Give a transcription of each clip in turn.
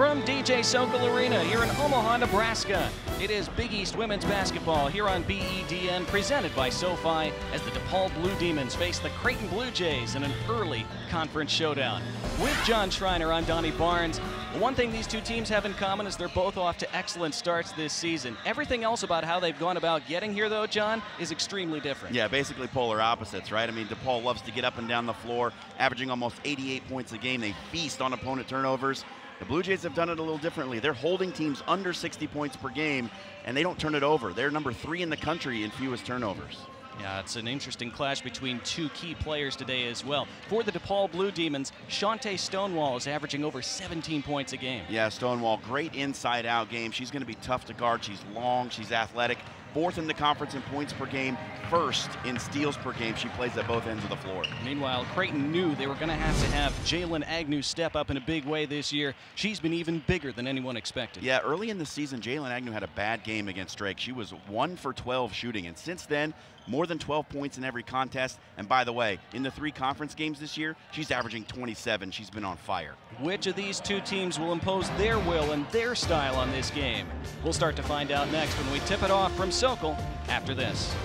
from DJ Sokol Arena here in Omaha, Nebraska. It is Big East women's basketball here on BEDN, presented by SoFi, as the DePaul Blue Demons face the Creighton Blue Jays in an early conference showdown. With John Schreiner on Donnie Barnes, one thing these two teams have in common is they're both off to excellent starts this season. Everything else about how they've gone about getting here, though, John, is extremely different. Yeah, basically polar opposites, right? I mean, DePaul loves to get up and down the floor, averaging almost 88 points a game. They feast on opponent turnovers. The Blue Jays have done it a little differently. They're holding teams under 60 points per game, and they don't turn it over. They're number three in the country in fewest turnovers. Yeah, it's an interesting clash between two key players today as well. For the DePaul Blue Demons, Chante Stonewall is averaging over 17 points a game. Yeah, Stonewall, great inside-out game. She's going to be tough to guard. She's long, she's athletic. Fourth in the conference in points per game, first in steals per game. She plays at both ends of the floor. Meanwhile, Creighton knew they were going to have to have Jaylyn Agnew step up in a big way this year. She's been even bigger than anyone expected. Yeah, early in the season, Jaylyn Agnew had a bad game against Drake. She was 1 for 12 shooting, and since then, more than 12 points in every contest. And by the way, in the three conference games this year, she's averaging 27. She's been on fire. Which of these two teams will impose their will and their style on this game? We'll start to find out next when we tip it off from Sokol after this.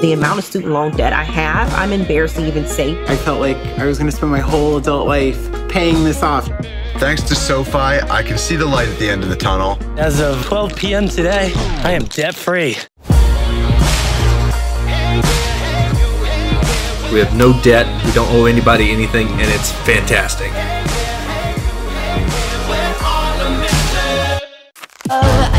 the amount of student loan debt I have, I'm embarrassed to even say. I felt like I was going to spend my whole adult life paying this off. Thanks to SoFi, I can see the light at the end of the tunnel. As of 12 p.m. today, I am debt free. We have no debt, we don't owe anybody anything, and it's fantastic. Uh,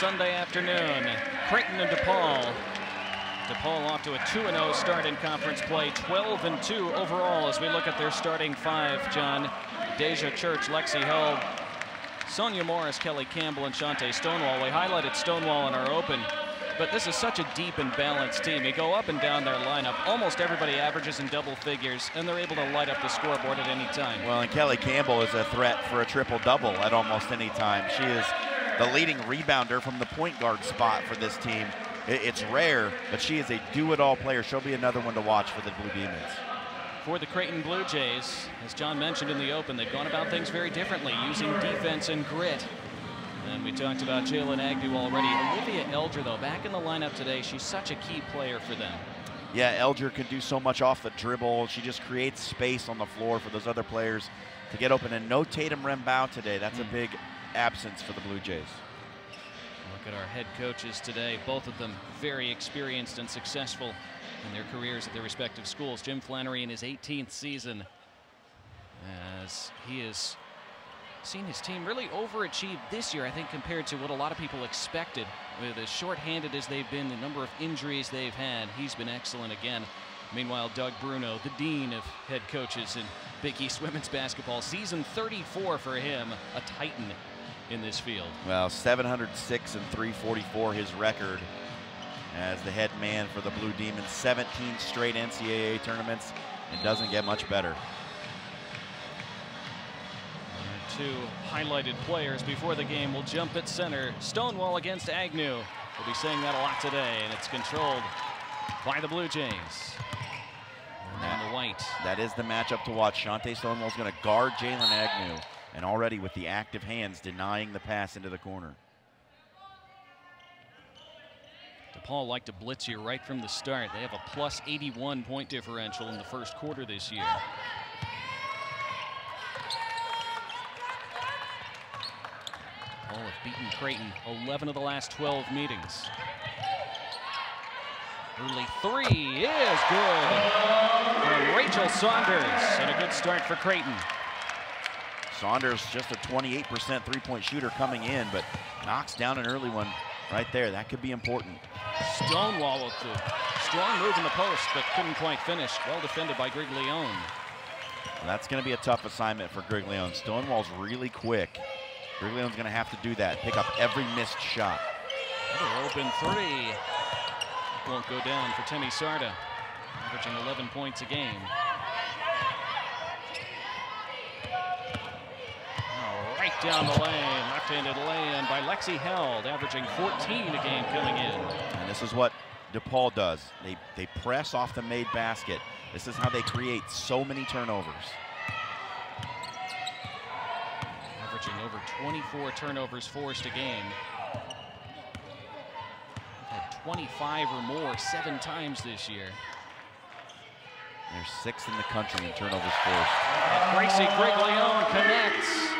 Sunday afternoon. Creighton and DePaul. DePaul off to a 2-0 start in conference play, 12-2 overall as we look at their starting five. John, Deja Church, Lexi Held, Sonya Morris, Kelly Campbell, and Chante Stonewall. We highlighted Stonewall in our open, but this is such a deep and balanced team. You go up and down their lineup. Almost everybody averages in double figures, and they're able to light up the scoreboard at any time. Well, and Kelly Campbell is a threat for a triple-double at almost any time. She is the leading rebounder from the point guard spot for this team. It's rare, but she is a do-it-all player. She'll be another one to watch for the Blue Demons. For the Creighton Blue Jays, as John mentioned in the open, they've gone about things very differently, using defense and grit. And we talked about Jaylyn Agnew already. Olivia Elger, though, back in the lineup today, she's such a key player for them. Yeah, Elger can do so much off the dribble. She just creates space on the floor for those other players to get open. And no Tatum Rembao today. That's a mm. big absence for the Blue Jays. Look at our head coaches today, both of them very experienced and successful in their careers at their respective schools. Jim Flanery in his 18th season as he has seen his team really overachieve this year, I think, compared to what a lot of people expected. With as short-handed as they've been, the number of injuries they've had, he's been excellent again. Meanwhile, Doug Bruno, the dean of head coaches in Big East women's basketball, season 34 for him, a titan in this field. Well, 706 and 344 his record as the head man for the Blue Demons. 17 straight NCAA tournaments. It doesn't get much better. Two highlighted players before the game will jump at center. Stonewall against Agnew. We'll be saying that a lot today, and it's controlled by the Blue Jays. And the white. That is the matchup to watch. Chante Stonewall's going to guard Jaylyn Agnew, and already with the active hands denying the pass into the corner. DePaul like to blitz you right from the start. They have a plus 81 point differential in the first quarter this year. DePaul have beaten Creighton 11 of the last 12 meetings. Early three is good. From Rachel Saunders, and a good start for Creighton. Saunders just a 28% three-point shooter coming in, but knocks down an early one right there. That could be important. Stonewall with the strong move in the post, but couldn't quite finish. Well defended by Griglione. Well, that's going to be a tough assignment for Griglione. Stonewall's really quick. Griglione's going to have to do that, pick up every missed shot. Another open three. Won't go down for Temi Sarda, averaging 11 points a game. Oh, right down the lane, left-handed lay-in by Lexi Held, averaging 14 a game coming in. And this is what DePaul does. They, they press off the made basket. This is how they create so many turnovers. Averaging over 24 turnovers forced a game. Had 25 or more seven times this year. They're sixth in the country in turnovers forced. And Gracie Griglione connects.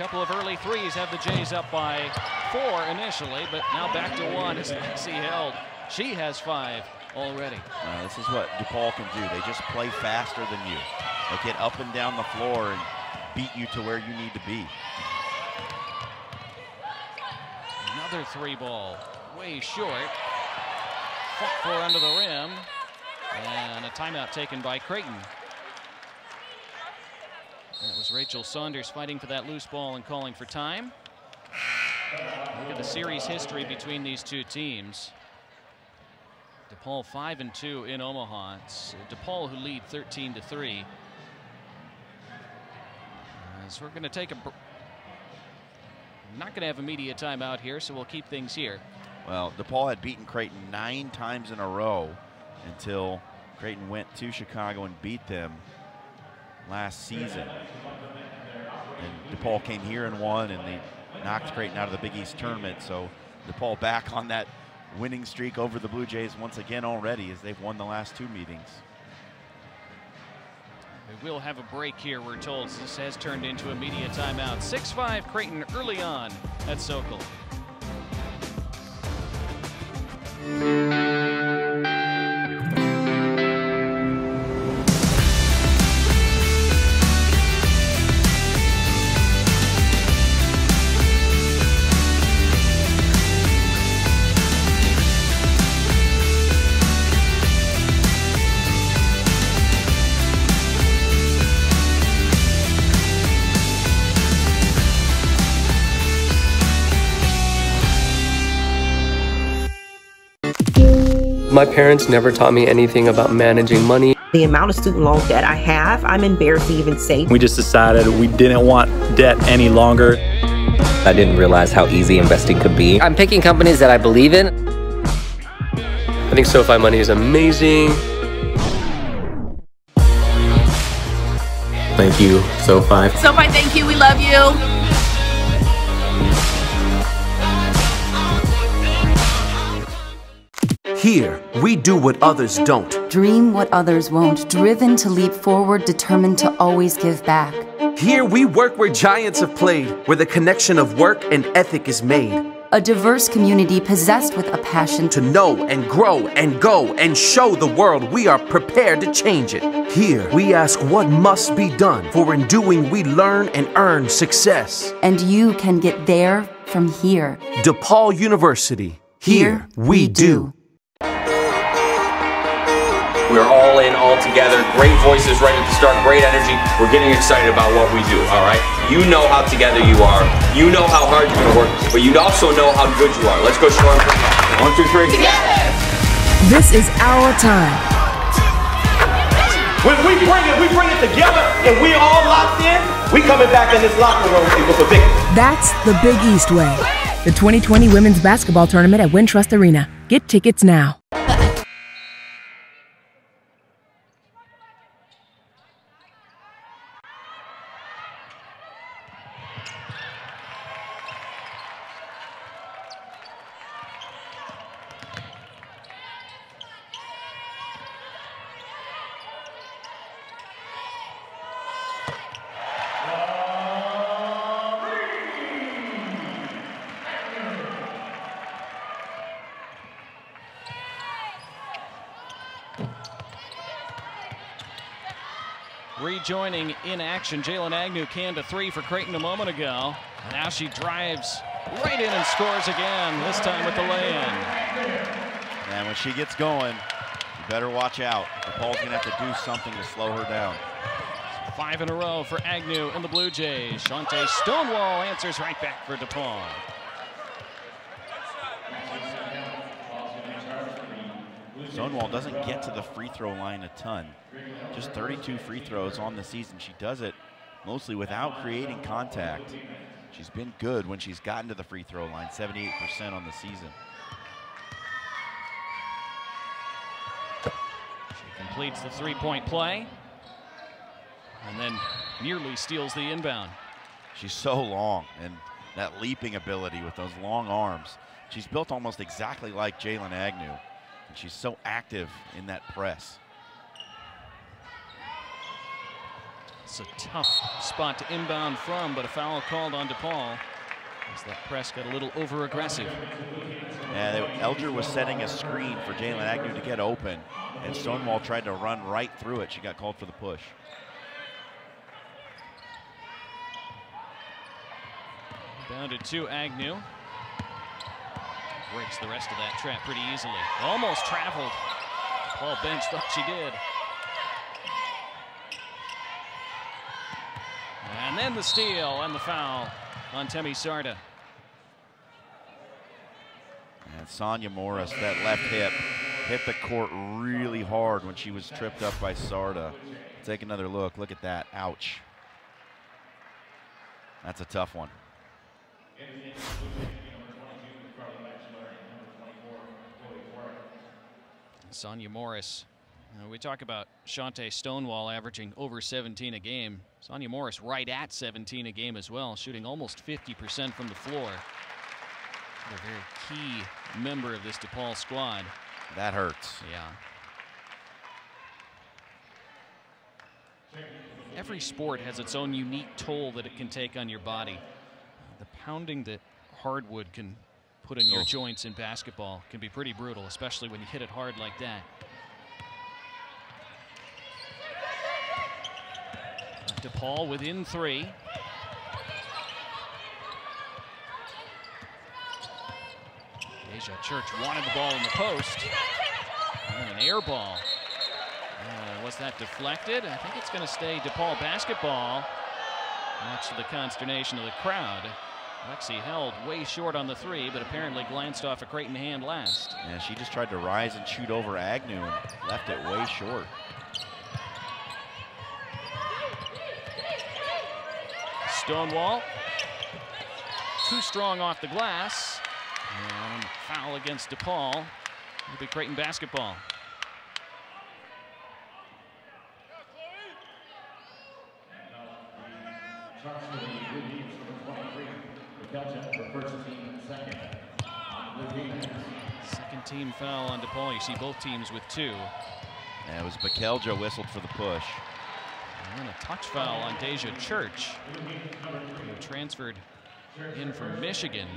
Couple of early threes have the Jays up by four initially, but now back to one as Lexi Held. She has five already. Uh, this is what DePaul can do. They just play faster than you. They get up and down the floor and beat you to where you need to be. Another three ball, way short. Fought for under the rim. And a timeout taken by Creighton. Rachel Saunders fighting for that loose ball and calling for time. Look at the series history between these two teams. DePaul 5 and 2 in Omaha. It's DePaul who lead 13 to 3. As we're going to take a. Not going to have a media timeout here, so we'll keep things here. Well, DePaul had beaten Creighton nine times in a row until Creighton went to Chicago and beat them last season. And DePaul came here and won, and they knocked Creighton out of the Big East tournament. So DePaul back on that winning streak over the Blue Jays once again already as they've won the last two meetings. We will have a break here, we're told. This has turned into a media timeout. 6-5 Creighton early on at Sokol. My parents never taught me anything about managing money. The amount of student loan debt I have, I'm embarrassed to even say. We just decided we didn't want debt any longer. I didn't realize how easy investing could be. I'm picking companies that I believe in. I think SoFi Money is amazing. Thank you, SoFi. SoFi, thank you. We love you. Here, we do what others don't. Dream what others won't. Driven to leap forward, determined to always give back. Here, we work where giants have played, where the connection of work and ethic is made. A diverse community possessed with a passion to know and grow and go and show the world we are prepared to change it. Here, we ask what must be done, for in doing, we learn and earn success. And you can get there from here. DePaul University. Here, we do. We're all in, all together. Great voices right at the start, great energy. We're getting excited about what we do, all right? You know how together you are. You know how hard you're going to work, but you also know how good you are. Let's go show them. One, two, three. Together! This is our time. When we bring it, we bring it together, and we all locked in, we coming back in this locker room with a victory. That's the Big East way. The 2020 Women's Basketball Tournament at Wintrust Arena. Get tickets now. Rejoining in action. Jaylyn Agnew canned a three for Creighton a moment ago. Now she drives right in and scores again, this time with the lay-in. And when she gets going, you better watch out. DePaul's going to have to do something to slow her down. Five in a row for Agnew and the Blue Jays. Chante Stonewall answers right back for DePaul. Stonewall doesn't get to the free throw line a ton. Just 32 free throws on the season. She does it mostly without creating contact. She's been good when she's gotten to the free throw line, 78% on the season. She completes the three-point play and then nearly steals the inbound. She's so long and that leaping ability with those long arms. She's built almost exactly like Jaylyn Agnew. And she's so active in that press. It's a tough spot to inbound from, but a foul called on DePaul as that press got a little over aggressive. Yeah, they, Elger was setting a screen for Jaylyn Agnew to get open, and Stonewall tried to run right through it. She got called for the push. Bounded to Agnew. Breaks the rest of that trap pretty easily. Almost traveled. Paul Bench thought she did. And then the steal and the foul on Temi Sarda. And Sonya Morris, that left hip, hit the court really hard when she was tripped up by Sarda. Take another look. Look at that. Ouch. That's a tough one. Sonya Morris. Uh, we talk about Chante Stonewall averaging over 17 a game. Sonya Morris right at 17 a game as well, shooting almost 50% from the floor. A very key member of this DePaul squad. That hurts. Yeah. Every sport has its own unique toll that it can take on your body. The pounding that hardwood can put in your Oh. joints in basketball can be pretty brutal, especially when you hit it hard like that. DePaul within three. Deja Church wanted the ball in the post. And an air ball. Uh, was that deflected? I think it's going to stay DePaul basketball. Much to the consternation of the crowd. Lexi Held way short on the three, but apparently glanced off a Creighton hand last. Yeah, she just tried to rise and shoot over Agnew and left it way short. Stonewall. Too strong off the glass. And foul against DePaul. It'll be Creighton basketball. Second team foul on DePaul. You see both teams with two. It was Bekelja whistled for the push. And then a touch foul on Deja Church, who transferred in from Michigan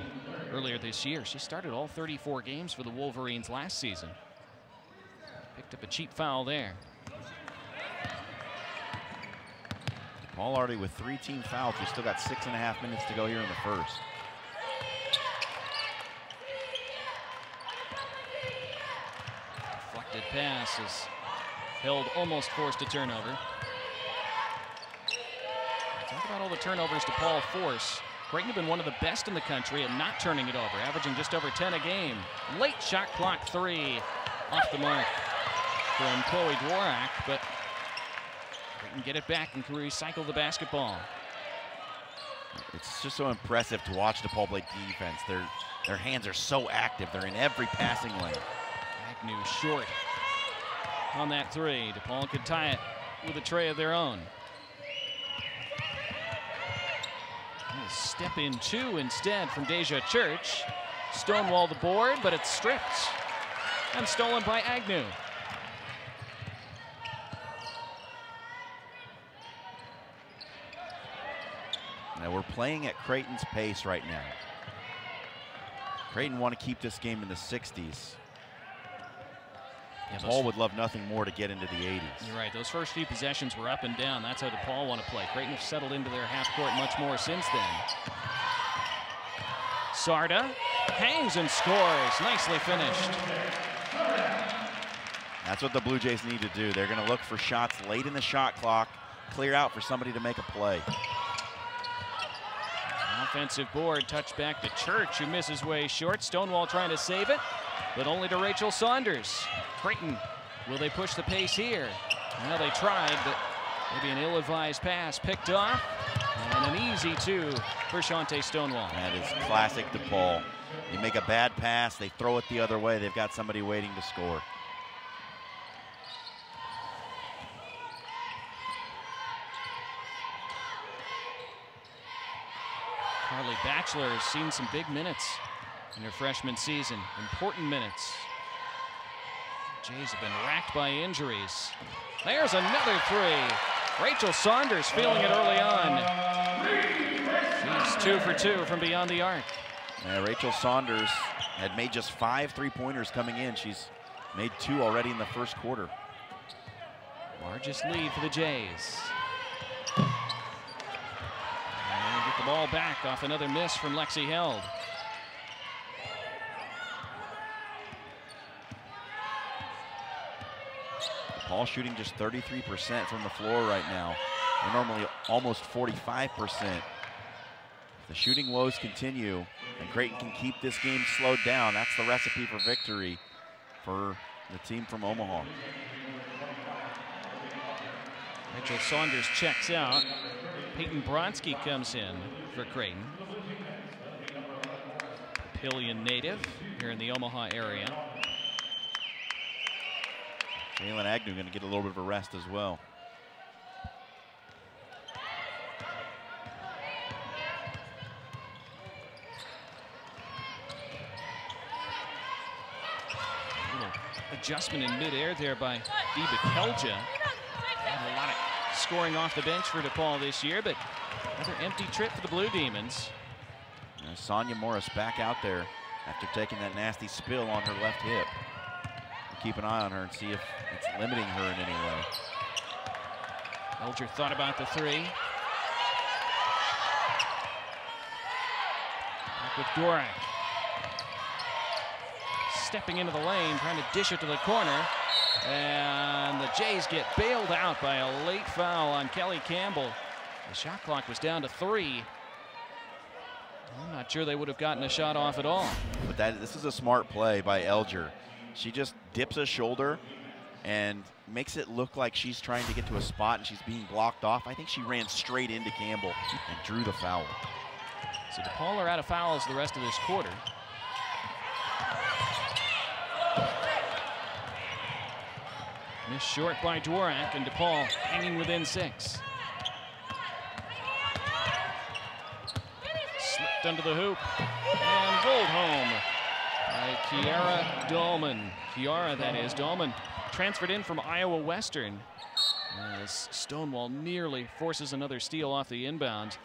earlier this year. She started all 34 games for the Wolverines last season. Picked up a cheap foul there. Paul already with three team fouls. We still got six and a half minutes to go here in the first. Deflected pass is held almost forced a turnover. All the turnovers to Paul force. Creighton have been one of the best in the country at not turning it over, averaging just over 10 a game. Late shot clock three off the mark from Chloe Dworak, but Creighton get it back and can recycle the basketball. It's just so impressive to watch DePaul play defense. Their their hands are so active. They're in every passing lane. Agnew short on that three. DePaul could tie it with a tray of their own. And a Step in two instead from Deja Church. Stonewall the board, but it's stripped and stolen by Agnew. Now we're playing at Creighton's pace right now. Creighton want to keep this game in the 60s. Yeah, Paul would love nothing more to get into the 80s. You're right. Those first few possessions were up and down. That's how DePaul want to play. Creighton have settled into their half court much more since then. Sarda hangs and scores. Nicely finished. That's what the Blue Jays need to do. They're going to look for shots late in the shot clock, clear out for somebody to make a play. Offensive board, touch back to Church, who misses way short. Stonewall trying to save it, but only to Rachel Saunders. Creighton, will they push the pace here? Well, they tried, but maybe an ill-advised pass picked off. And an easy two for Chante Stonewall. That is classic DePaul. You make a bad pass, they throw it the other way. They've got somebody waiting to score. Carly Batchelor has seen some big minutes in her freshman season. Important minutes. Jays have been racked by injuries. There's another three. Rachel Saunders feeling it early on. She's two for two from beyond the arc. Yeah, Rachel Saunders had made just five three-pointers coming in. She's made two already in the first quarter. Largest lead for the Jays. And get the ball back off another miss from Lexi Held. Paul shooting just 33% from the floor right now. They're normally almost 45%. If the shooting woes continue and Creighton can keep this game slowed down, that's the recipe for victory for the team from Omaha. Rachel Saunders checks out. Peyton Bronsky comes in for Creighton. Papillion native here in the Omaha area. Jalen Agnew going to get a little bit of a rest as well. Adjustment in midair there by Dee Bekelja. Had a lot of scoring off the bench for DePaul this year, but another empty trip for the Blue Demons. Now Sonya Morris back out there after taking that nasty spill on her left hip. Keep an eye on her and see if it's limiting her in any way. Elger thought about the three. Back with Dorak. Stepping into the lane, trying to dish it to the corner. And the Jays get bailed out by a late foul on Kelly Campbell. The shot clock was down to three. I'm not sure they would have gotten a shot off at all. But that this is a smart play by Elger. She just dips a shoulder and makes it look like she's trying to get to a spot and she's being blocked off. I think she ran straight into Campbell and drew the foul. So DePaul are out of fouls the rest of this quarter. Missed short by Dworak and DePaul hanging within six. Slipped under the hoop and rolled home by Kiara Dolman. Kiara, that is. Dolman transferred in from Iowa Western as Stonewall nearly forces another steal off the inbound.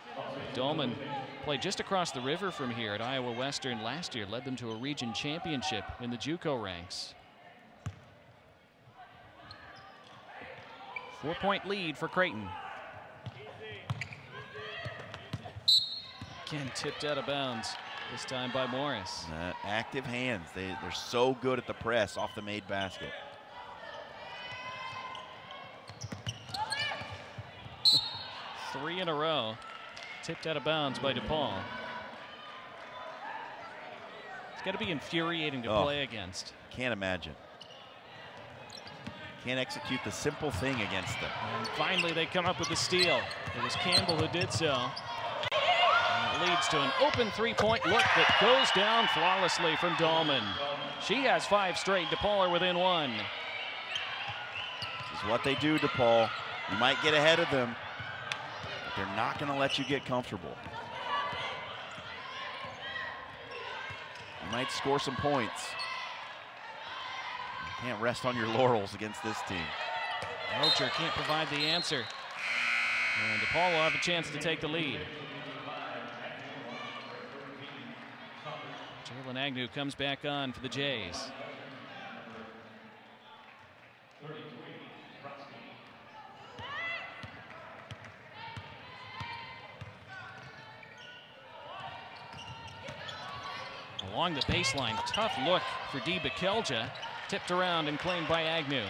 Dolman played just across the river from here at Iowa Western last year, led them to a region championship in the JUCO ranks. Four-point lead for Creighton. Again, tipped out of bounds, this time by Morris. Uh, active hands. They, they're so good at the press off the made basket. Three in a row. Tipped out of bounds by DePaul. It's got to be infuriating to Oh. play against. Can't imagine. Can't execute the simple thing against them. And finally, they come up with the steal. It was Campbell who did so. Leads to an open three-point look that goes down flawlessly from Dahlman. She has five straight. DePaul are within one. This is what they do, DePaul. You might get ahead of them, but they're not going to let you get comfortable. You might score some points. You can't rest on your laurels against this team. Rocher can't provide the answer. And DePaul will have a chance to take the lead. Colin Agnew comes back on for the Jays. Along the baseline, tough look for D. Bekelja, tipped around and claimed by Agnew.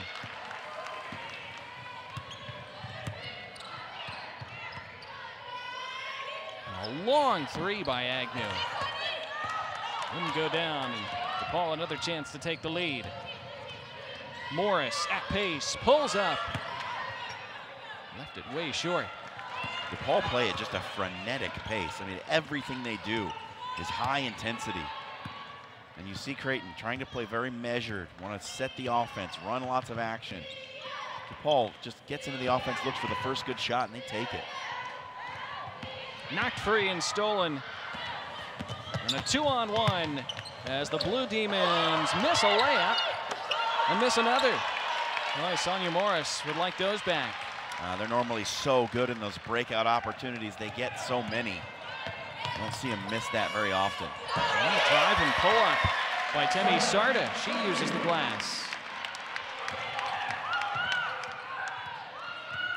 A long three by Agnew. Didn't go down, DePaul another chance to take the lead. Morris at pace, pulls up. Left it way short. DePaul play at just a frenetic pace. I mean, everything they do is high intensity. And you see Creighton trying to play very measured, want to set the offense, run lots of action. DePaul just gets into the offense, looks for the first good shot, and they take it. Knocked free and stolen. And a two on one as the Blue Demons miss a layup and miss another. Boy, Sonya Morris would like those back. Uh, they're normally so good in those breakout opportunities. They get so many. You don't see them miss that very often. And a drive and pull up by Temi Sarda. She uses the glass.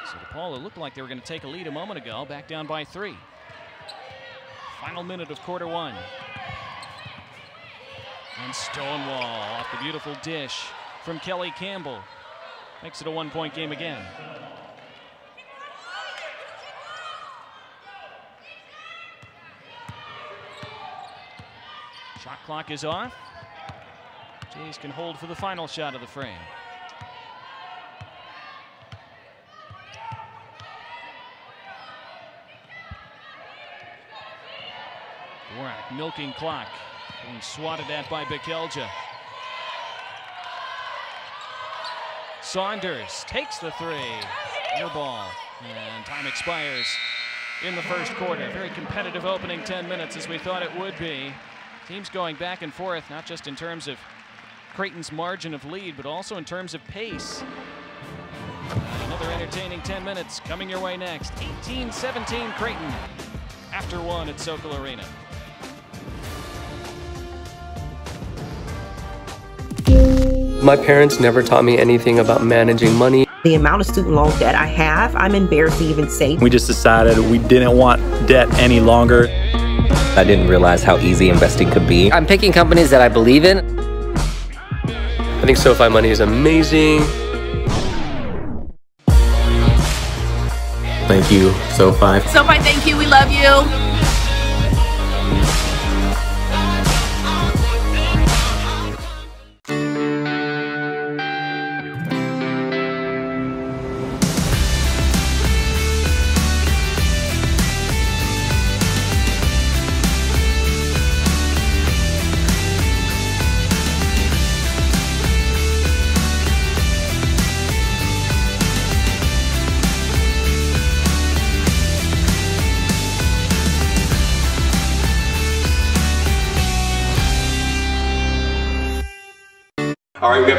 So DePaul, it looked like they were going to take a lead a moment ago, back down by three. Final minute of quarter one. And Stonewall off the beautiful dish from Kelly Campbell. Makes it a one-point game again. Shot clock is off. Jays can hold for the final shot of the frame. Dvorak milking clock. Being swatted at by Bekelja. Saunders takes the three. Air ball. And time expires in the first quarter. Very competitive opening 10 minutes as we thought it would be. Teams going back and forth, not just in terms of Creighton's margin of lead, but also in terms of pace. Another entertaining 10 minutes coming your way next. 18-17 Creighton after one at Sokol Arena. My parents never taught me anything about managing money. The amount of student loan debt I have, I'm embarrassed to even say. We just decided we didn't want debt any longer. I didn't realize how easy investing could be. I'm picking companies that I believe in. I think SoFi Money is amazing. Thank you, SoFi. SoFi, thank you. We love you.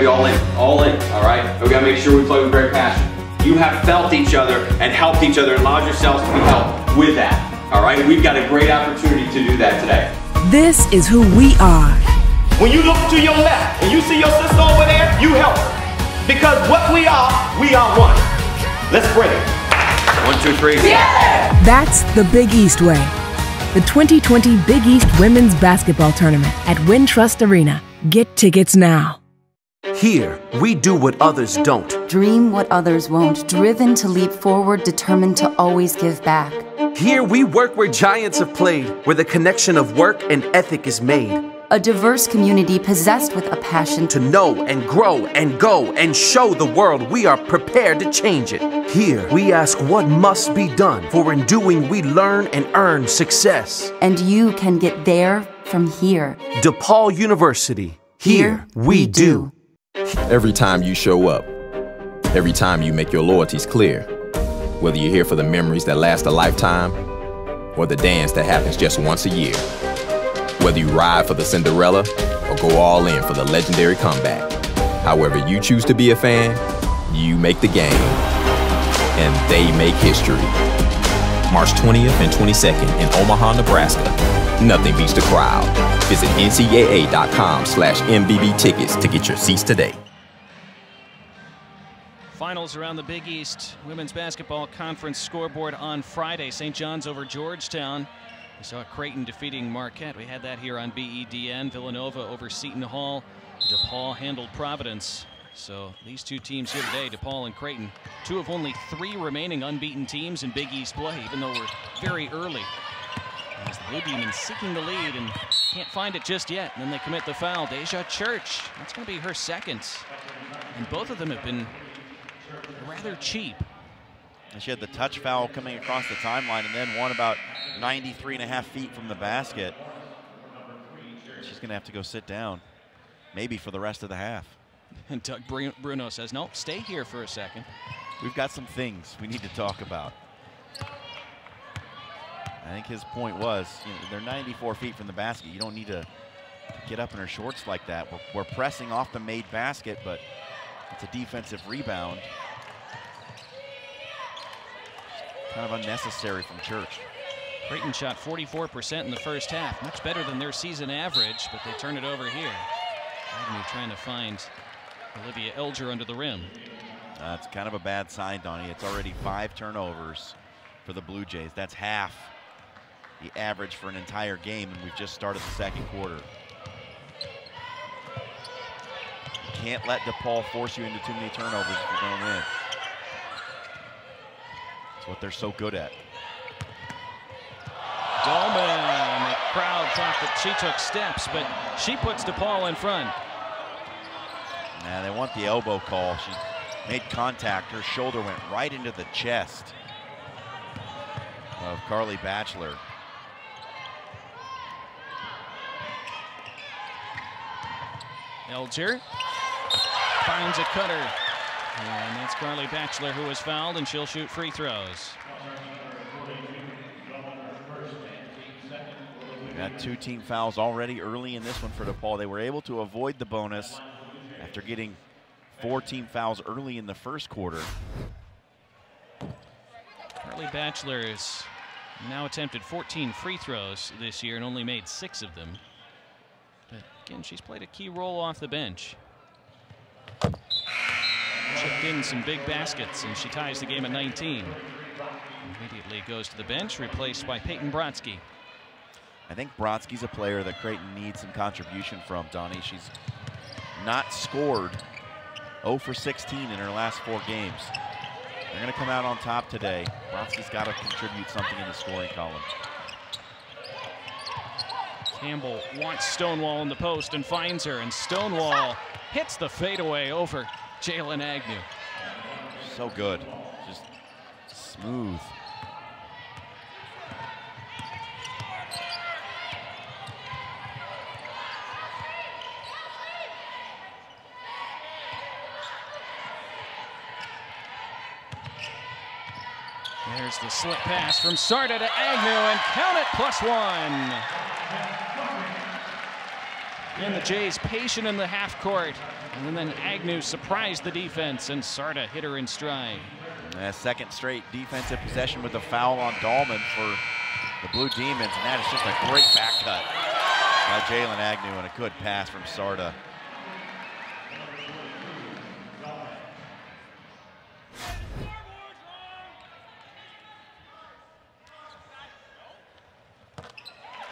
Be all in, all in, all right? We gotta make sure we play with great passion. You have felt each other and helped each other and allowed yourselves to be helped with that, all right? We've got a great opportunity to do that today. This is who we are. When you look to your left and you see your sister over there, you help her. Because what we are, we are one. Let's bring it. One, two, three. That's the Big East Way. The 2020 Big East Women's Basketball Tournament at Wintrust Arena. Get tickets now. Here, we do what others don't. Dream what others won't, driven to leap forward, determined to always give back. Here, we work where giants have played, where the connection of work and ethic is made. A diverse community possessed with a passion To know and grow and go and show the world we are prepared to change it. Here, we ask what must be done, for in doing, we learn and earn success. and you can get there from here. DePaul University. Here, we do. Every time you show up, every time you make your loyalties clear, whether you're here for the memories that last a lifetime or the dance that happens just once a year, whether you ride for the Cinderella or go all in for the legendary comeback, however you choose to be a fan, you make the game, and they make history. March 20th and 22nd in Omaha, Nebraska. Nothing beats the crowd. Visit ncaa.com slash MBB tickets to get your seats today. Finals around the Big East Women's Basketball Conference scoreboard on Friday. St. John's over Georgetown. We saw Creighton defeating Marquette. We had that here on BEDN. Villanova over Seton Hall. DePaul handled Providence. So these two teams here today, DePaul and Creighton, two of only three remaining unbeaten teams in Big East play, even though we're very early. As the Blue Demons seeking the lead and can't find it just yet. And then they commit the foul. Deja Church, that's going to be her second. And both of them have been rather cheap. And she had the touch foul coming across the timeline and then one about 93 and a half feet from the basket. She's going to have to go sit down, maybe for the rest of the half. And Doug Bruno says, no, stay here for a second. We've got some things we need to talk about. I think his point was, you know, they're 94 feet from the basket. You don't need to get up in her shorts like that. We're, we're pressing off the made basket, but it's a defensive rebound. Kind of unnecessary from Church. Creighton shot 44% in the first half, much better than their season average, but they turn it over here. Agnew trying to find Olivia Elger under the rim. That's kind of a bad sign, Donnie. It's already five turnovers for the Blue Jays. That's half the average for an entire game, and we've just started the second quarter. You can't let DePaul force you into too many turnovers if you're going to win. It's what they're so good at. Dolman, the crowd thought that she took steps, but she puts DePaul in front. Nah, they want the elbow call. She made contact. Her shoulder went right into the chest of Carly Batchelor. Elger finds a cutter. And that's Carly Batchelor who was fouled, and she'll shoot free throws. We got two team fouls already early in this one for DePaul. They were able to avoid the bonus after getting four team fouls early in the first quarter. Carly Batchelor has now attempted 14 free throws this year and only made six of them. Again, she's played a key role off the bench. Chipped in some big baskets, and she ties the game at 19. Immediately goes to the bench, replaced by Peyton Brodsky. I think Brodsky's a player that Creighton needs some contribution from, Donnie. She's not scored 0 for 16 in her last four games. They're going to come out on top today. Brodsky's got to contribute something in the scoring column. Campbell wants Stonewall in the post and finds her, and Stonewall hits the fadeaway over Jaylyn Agnew. So good. Just smooth. There's the slip pass from Sarda to Agnew, and count it plus one. And the Jays patient in the half court. And then Agnew surprised the defense, and Sarda hit her in stride. A second straight defensive possession with a foul on Dahlman for the Blue Demons, and that is just a great back cut by Jaylyn Agnew and a good pass from Sarda.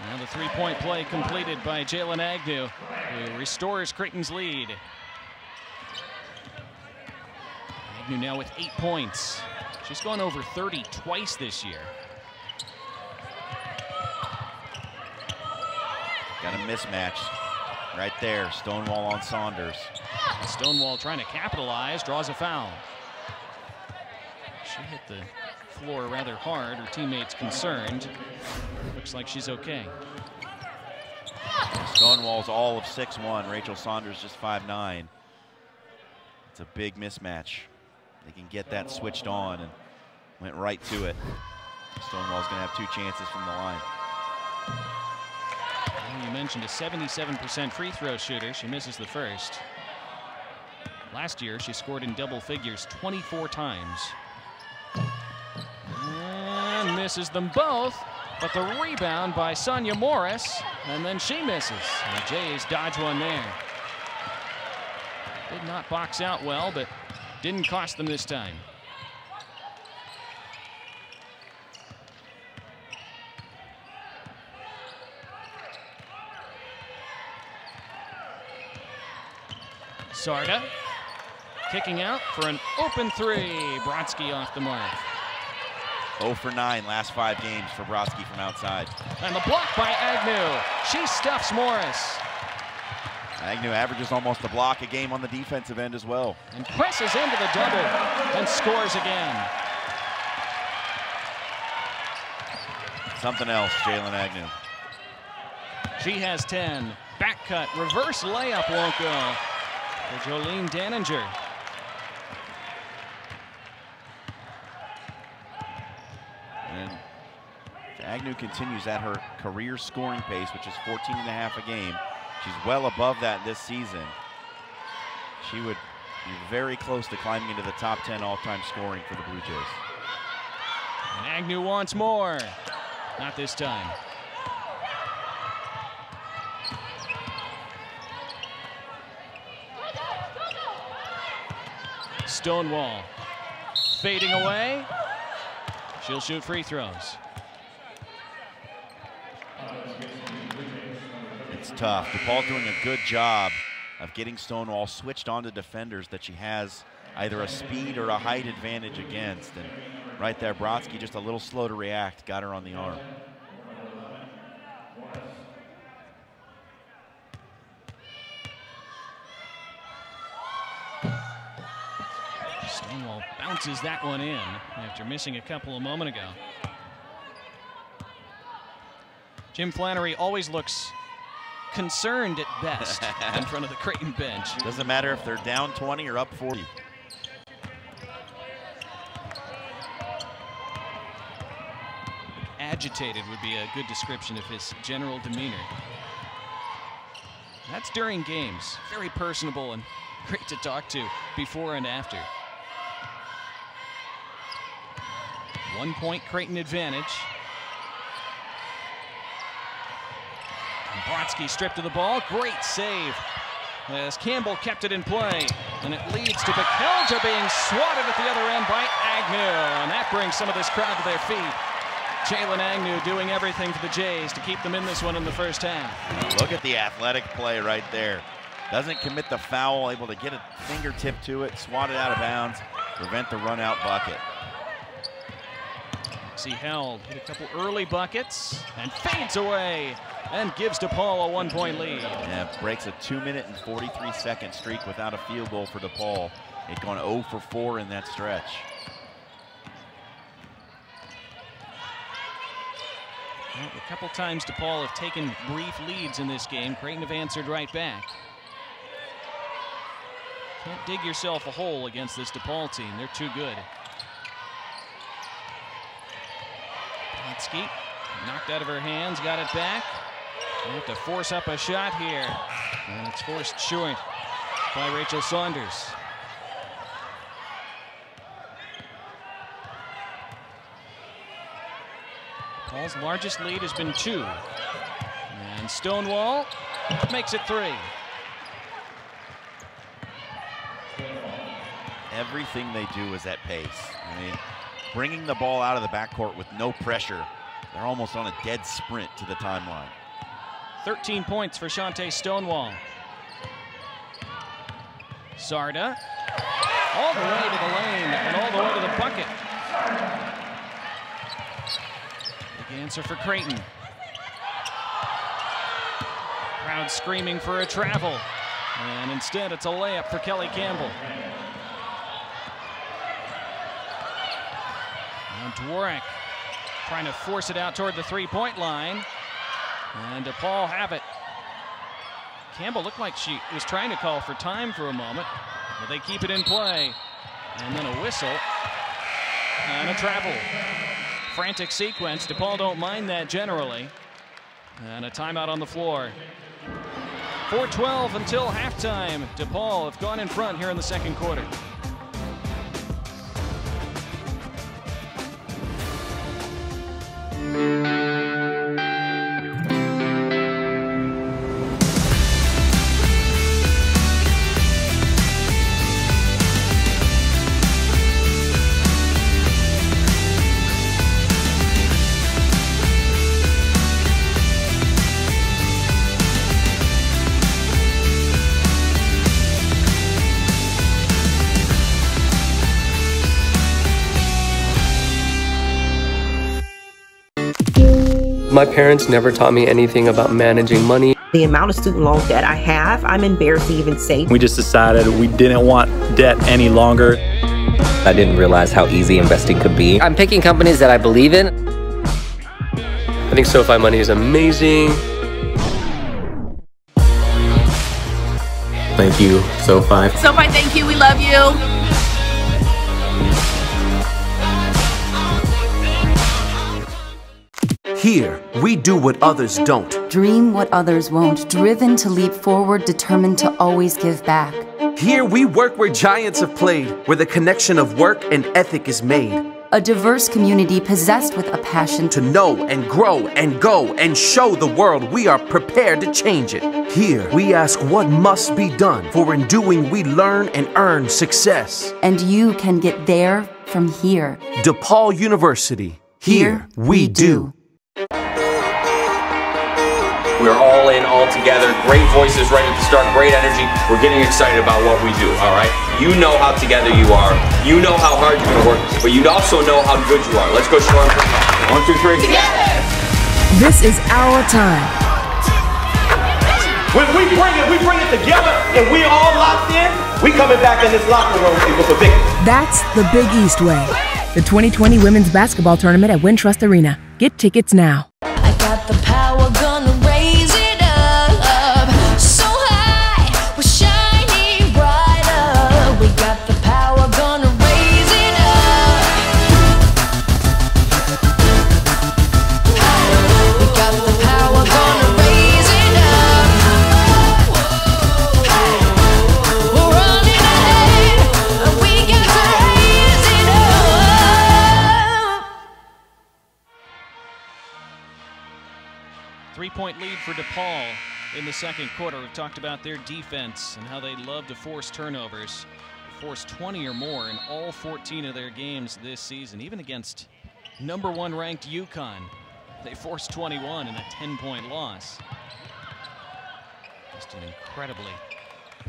Now the three-point play completed by Jaylyn Agnew, who restores Creighton's lead. Agnew now with eight points. She's gone over 30 twice this year. Got a mismatch right there. Stonewall on Saunders. Stonewall trying to capitalize, draws a foul. She hit the floor rather hard. Her teammates concerned. Looks like she's okay. Stonewall's all of 6'1". Rachel Saunders just 5'9". It's a big mismatch. They can get that switched on and went right to it. Stonewall's going to have two chances from the line. You mentioned a 77% free throw shooter. She misses the first. Last year, she scored in double figures 24 times misses them both, but the rebound by Sonya Morris, and then she misses. And the Jays dodge one there. Did not box out well, but didn't cost them this time. Sarda kicking out for an open three. Brodsky off the mark. 0 for 9 last five games for Brodsky from outside. And the block by Agnew. She stuffs Morris. Agnew averages almost a block a game on the defensive end as well. And presses into the double and scores again. Something else, Jaylyn Agnew. She has 10. Back cut, reverse layup won't go for Jolene Danninger. And if Agnew continues at her career scoring pace, which is 14 and a half a game, she's well above that this season. She would be very close to climbing into the top 10 all-time scoring for the Blue Jays. And Agnew wants more. Not this time. Stonewall fading away. She'll shoot free throws. Tough. DePaul doing a good job of getting Stonewall switched on to defenders that she has either a speed or a height advantage against. And right there, Brodsky just a little slow to react, got her on the arm. Stonewall bounces that one in after missing a couple a moment ago. Jim Flanery always looks concerned at best in front of the Creighton bench. Doesn't matter if they're down 20 or up 40. Agitated would be a good description of his general demeanor. That's during games. Very personable and great to talk to before and after. One point Creighton advantage. Brodsky stripped of the ball. Great save as Campbell kept it in play. And it leads to Bekelja being swatted at the other end by Agnew. And that brings some of this crowd to their feet. Jaylyn Agnew doing everything for the Jays to keep them in this one in the first half. Look at the athletic play right there. Doesn't commit the foul, able to get a fingertip to it, swat it out of bounds, prevent the run out bucket. He held, hit a couple early buckets, and fades away, and gives DePaul a one-point lead. Yeah, breaks a two minute and 43 second streak without a field goal for DePaul. It's gone 0 for 4 in that stretch. Well, a couple times DePaul have taken brief leads in this game. Creighton have answered right back. Can't dig yourself a hole against this DePaul team. They're too good. Brodsky knocked out of her hands, got it back. They have to force up a shot here. And it's forced short by Rachel Saunders. Paul's largest lead has been two. And Stonewall makes it three. Everything they do is at pace. I mean, bringing the ball out of the backcourt with no pressure, they're almost on a dead sprint to the timeline. 13 points for Chante Stonewall. Sarda all the way to the lane and all the way to the bucket. Big answer for Creighton. Crowd screaming for a travel. And instead, it's a layup for Kelly Campbell. Now Dworak trying to force it out toward the three-point line. And DePaul have it. Campbell looked like she was trying to call for time for a moment, but they keep it in play. And then a whistle and a travel. Frantic sequence. DePaul don't mind that generally. And a timeout on the floor. 4-12 until halftime. DePaul have gone in front here in the second quarter. My parents never taught me anything about managing money. The amount of student loan debt I have, I'm embarrassed to even say. We just decided we didn't want debt any longer. I didn't realize how easy investing could be. I'm picking companies that I believe in. I think SoFi Money is amazing. Thank you, SoFi. SoFi, thank you. We love you. Here, we do what others don't. Dream what others won't, driven to leap forward, determined to always give back. Here, we work where giants have played, where the connection of work and ethic is made. A diverse community possessed with a passion to know and grow and go and show the world we are prepared to change it. Here, we ask what must be done, for in doing, we learn and earn success. And you can get there from here. DePaul University. Here, we do. We're all in, all together. Great voices ready to start, great energy. We're getting excited about what we do, all right? You know how together you are. You know how hard you're going to work, but you also know how good you are. Let's go show them. One, two, three. Together! This is our time. When we bring it, we bring it together and we all locked in, we coming back in this locker room with for victory. That's the Big East Way. The 2020 Women's Basketball Tournament at Wintrust Arena. Get tickets now. For DePaul in the second quarter. We've talked about their defense and how they love to force turnovers. force 20 or more in all 14 of their games this season, even against number one ranked UConn. They forced 21 in a 10 point loss. Just an incredibly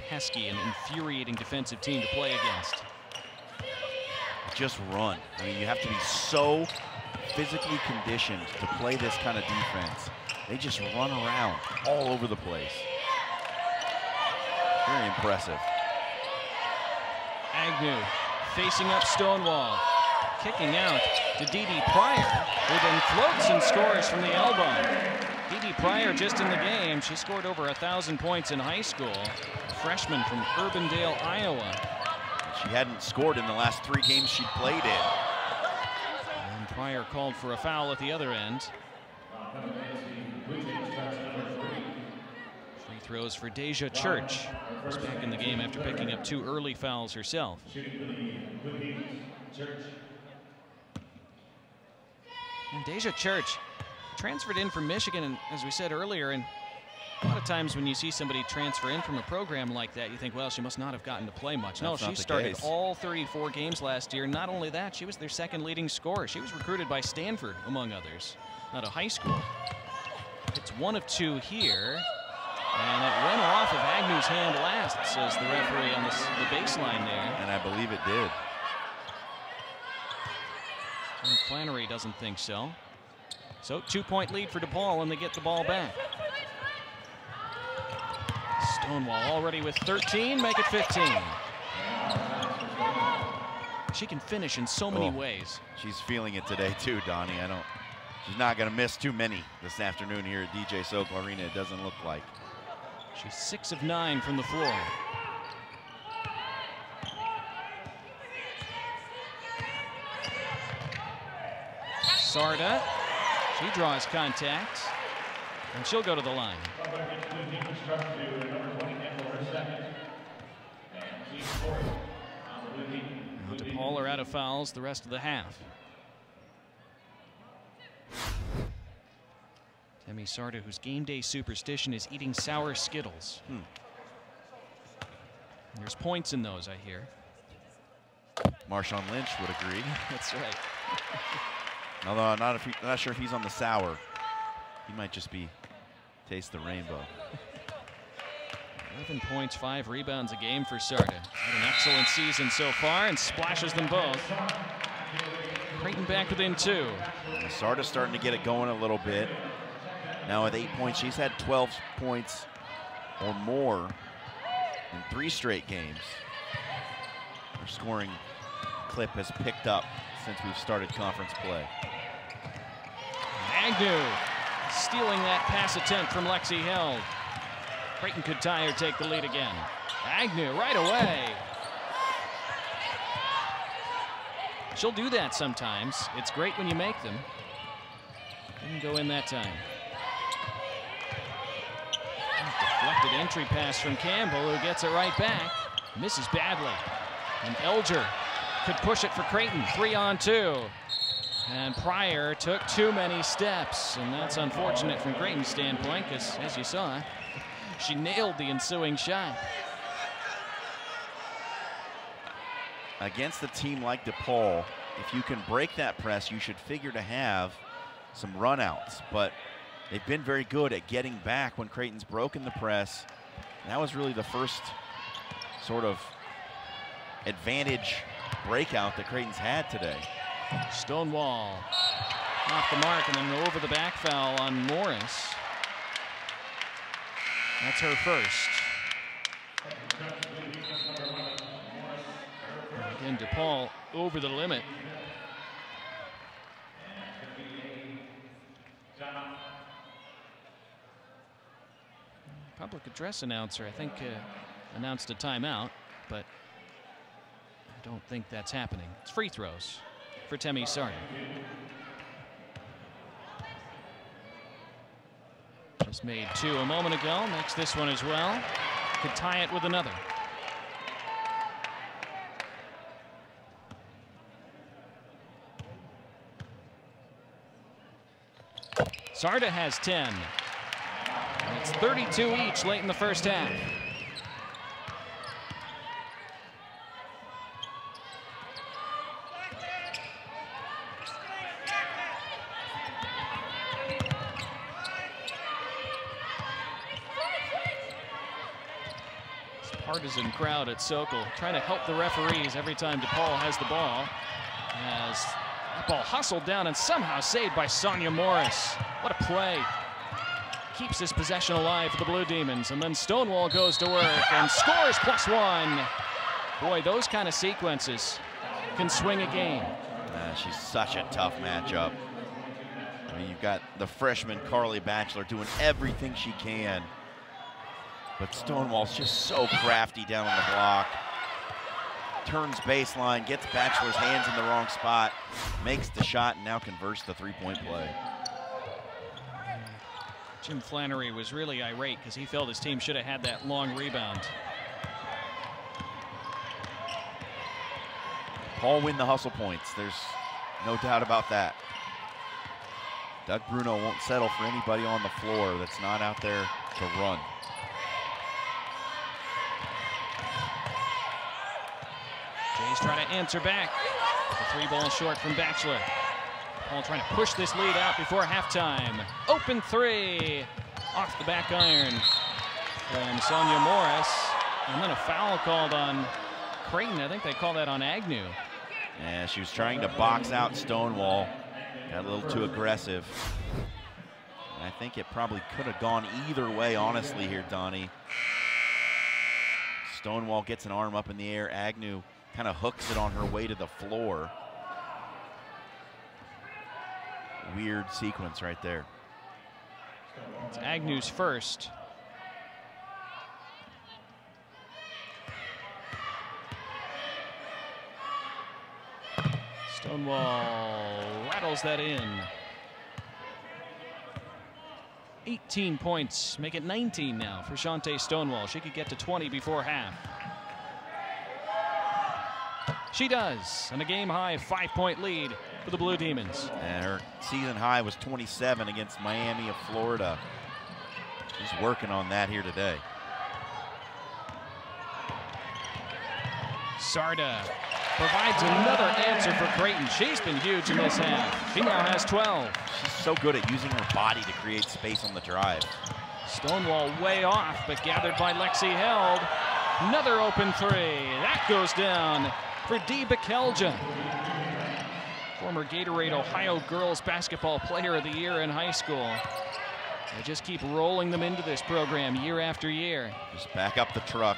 pesky and infuriating defensive team to play against. Just run. I mean, you have to be so physically conditioned to play this kind of defense. They just run around all over the place. Very impressive. Agnew facing up Stonewall. Kicking out to Dee Pryor, who then floats and scores from the elbow. Dee Pryor just in the game. She scored over a thousand points in high school. A freshman from Urbandale, Iowa. She hadn't scored in the last three games she'd played in. And Pryor called for a foul at the other end. Free throws for Deja Church. Who's back in the game after picking up two early fouls herself. And Deja Church transferred in from Michigan, and as we said earlier, and a lot of times when you see somebody transfer in from a program like that, you think, well, she must not have gotten to play much. no, she started case. all 34 games last year. Not only that, she was their second leading scorer. She was recruited by Stanford, among others, out of high school. It's one of two here. And it went off of Agnew's hand last, says the referee on the, the baseline there. And I believe it did. And Flanery doesn't think so. So two-point lead for DePaul, and they get the ball back. Stonewall already with 13, make it 15. She can finish in so many Oh, ways. She's feeling it today too, Donnie. I don't. She's not going to miss too many this afternoon here at DJ Sokol Arena. It doesn't look like. She's six of nine from the floor. Sarda, she draws contact, and she'll go to the line. Now DePaul are out of fouls the rest of the half. Temi Sarda, whose game day superstition is eating sour Skittles. Hmm. There's points in those, I hear. Marshawn Lynch would agree. That's right. Although I'm not, if he, not sure if he's on the sour. He might just be taste the rainbow. 11 points, five rebounds a game for Sarda. Had an excellent season so far and splashes them both. Creighton back within two. Sarda's starting to get it going a little bit. Now with eight points, she's had 12 points or more in three straight games. Her scoring clip has picked up since we've started conference play. Agnew stealing that pass attempt from Lexi Held. Creighton could tie or take the lead again. Agnew right away. She'll do that sometimes. It's great when you make them. Didn't go in that time. Deflected entry pass from Campbell, who gets it right back. Misses badly. And Elger could push it for Creighton. Three on two. And Pryor took too many steps, and that's unfortunate from Creighton's standpoint, because as you saw, she nailed the ensuing shot. Against a team like DePaul, if you can break that press, you should figure to have some runouts. But they've been very good at getting back when Creighton's broken the press. That was really the first sort of advantage breakout that Creighton's had today. Stonewall off the mark and then over the back foul on Morris. That's her first. Again, DePaul over the limit. Public address announcer, I think, uh, announced a timeout, but I don't think that's happening. It's free throws for Temi Sarda. Just made two a moment ago, makes this one as well. Could tie it with another. Sarda has 10. And it's 32 each late in the first half. partisan crowd at Sokol trying to help the referees every time DePaul has the ball. As ball hustled down and somehow saved by Sonya Morris. What a play. Keeps this possession alive for the Blue Demons. And then Stonewall goes to work and scores plus one. Boy, those kind of sequences can swing a game. Uh, she's such a tough matchup. I mean, you've got the freshman Carly Batchelor doing everything she can. But Stonewall's just so crafty down on the block. Turns baseline, gets Batchelor's hands in the wrong spot, makes the shot, and now converts the three-point play. Jim Flanery was really irate because he felt his team should have had that long rebound. Paul win the hustle points. There's no doubt about that. Doug Bruno won't settle for anybody on the floor that's not out there to run. Trying to answer back. The three ball short from Batchelor. Paul trying to push this lead out before halftime. Open three off the back iron from Sonya Morris. And then a foul called on Creighton. I think they call that on Agnew. Yeah, she was trying to box out Stonewall. Got a little too aggressive. I think it probably could have gone either way, honestly, here, Donnie. Stonewall gets an arm up in the air. Agnew kind of hooks it on her way to the floor. Weird sequence right there. It's Agnew's first. Stonewall rattles that in. 18 points, make it 19 now for Chante Stonewall. She could get to 20 before half. She does, and a game high five-point lead for the Blue Demons. And her season high was 27 against Miami of Florida. She's working on that here today. Sarda provides another answer for Creighton. She's been huge in this half. She now has 12. She's so good at using her body to create space on the drive. Stonewall way off, but gathered by Lexi Held. Another open three. That goes down for Dee Bekelja. Former Gatorade Ohio Girls Basketball Player of the Year in high school. They just keep rolling them into this program year after year. Just back up the truck.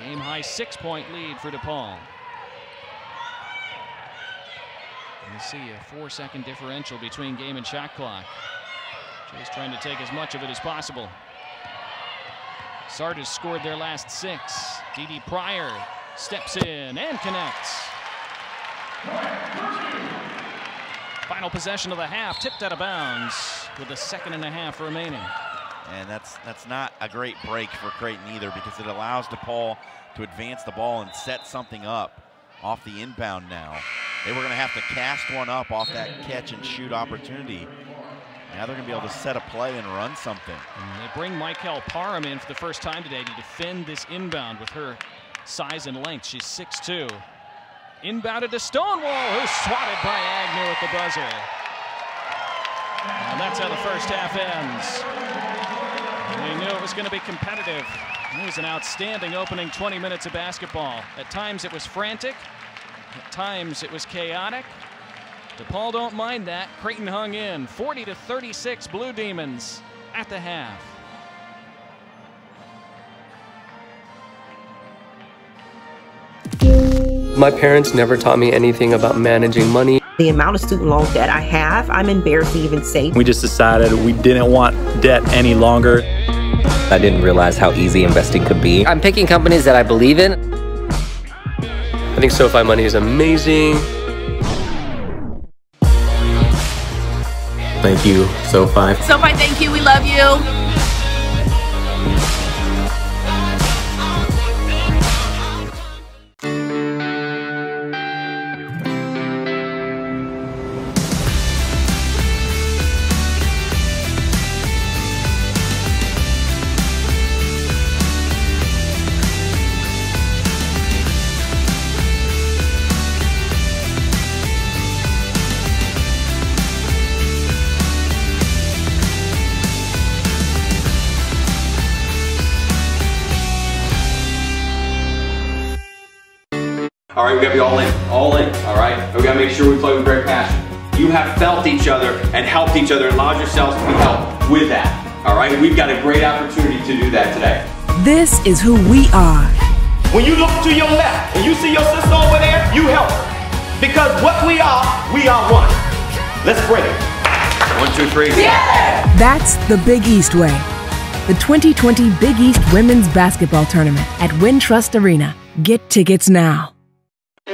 Game high six point lead for DePaul. You see a four second differential between game and shot clock. Jay's trying to take as much of it as possible. Sardis scored their last six. Dee Pryor steps in and connects. Final possession of the half, tipped out of bounds with a second and a half remaining. And that's that's not a great break for Creighton either because it allows DePaul to advance the ball and set something up off the inbound now. They were going to have to cast one up off that catch and shoot opportunity. Now they're going to be able to set a play and run something. And they bring Michael Parham in for the first time today to defend this inbound with her size and length. She's 6'2". Inbounded to Stonewall, who's swatted by Agnew at the buzzer. And that's how the first half ends. And they knew it was going to be competitive. It was an outstanding opening 20 minutes of basketball. At times it was frantic. At times it was chaotic. DePaul don't mind that. Creighton hung in 40 to 36 Blue Demons at the half. My parents never taught me anything about managing money. The amount of student loan debt I have, I'm embarrassed to even say. We just decided we didn't want debt any longer. I didn't realize how easy investing could be. I'm picking companies that I believe in. I think SoFi Money is amazing. Thank you, SoFi. SoFi, thank you. We love you. All right, we gotta be all in, all in, all right? We gotta make sure we play with great passion. You have felt each other and helped each other and allowed yourselves to be helped with that, all right? We've got a great opportunity to do that today. This is who we are. When you look to your left and you see your sister over there, you help her. Because what we are, we are one. Let's break it. One, two, three. That's the Big East Way. The 2020 Big East Women's Basketball Tournament at Wintrust Arena. Get tickets now.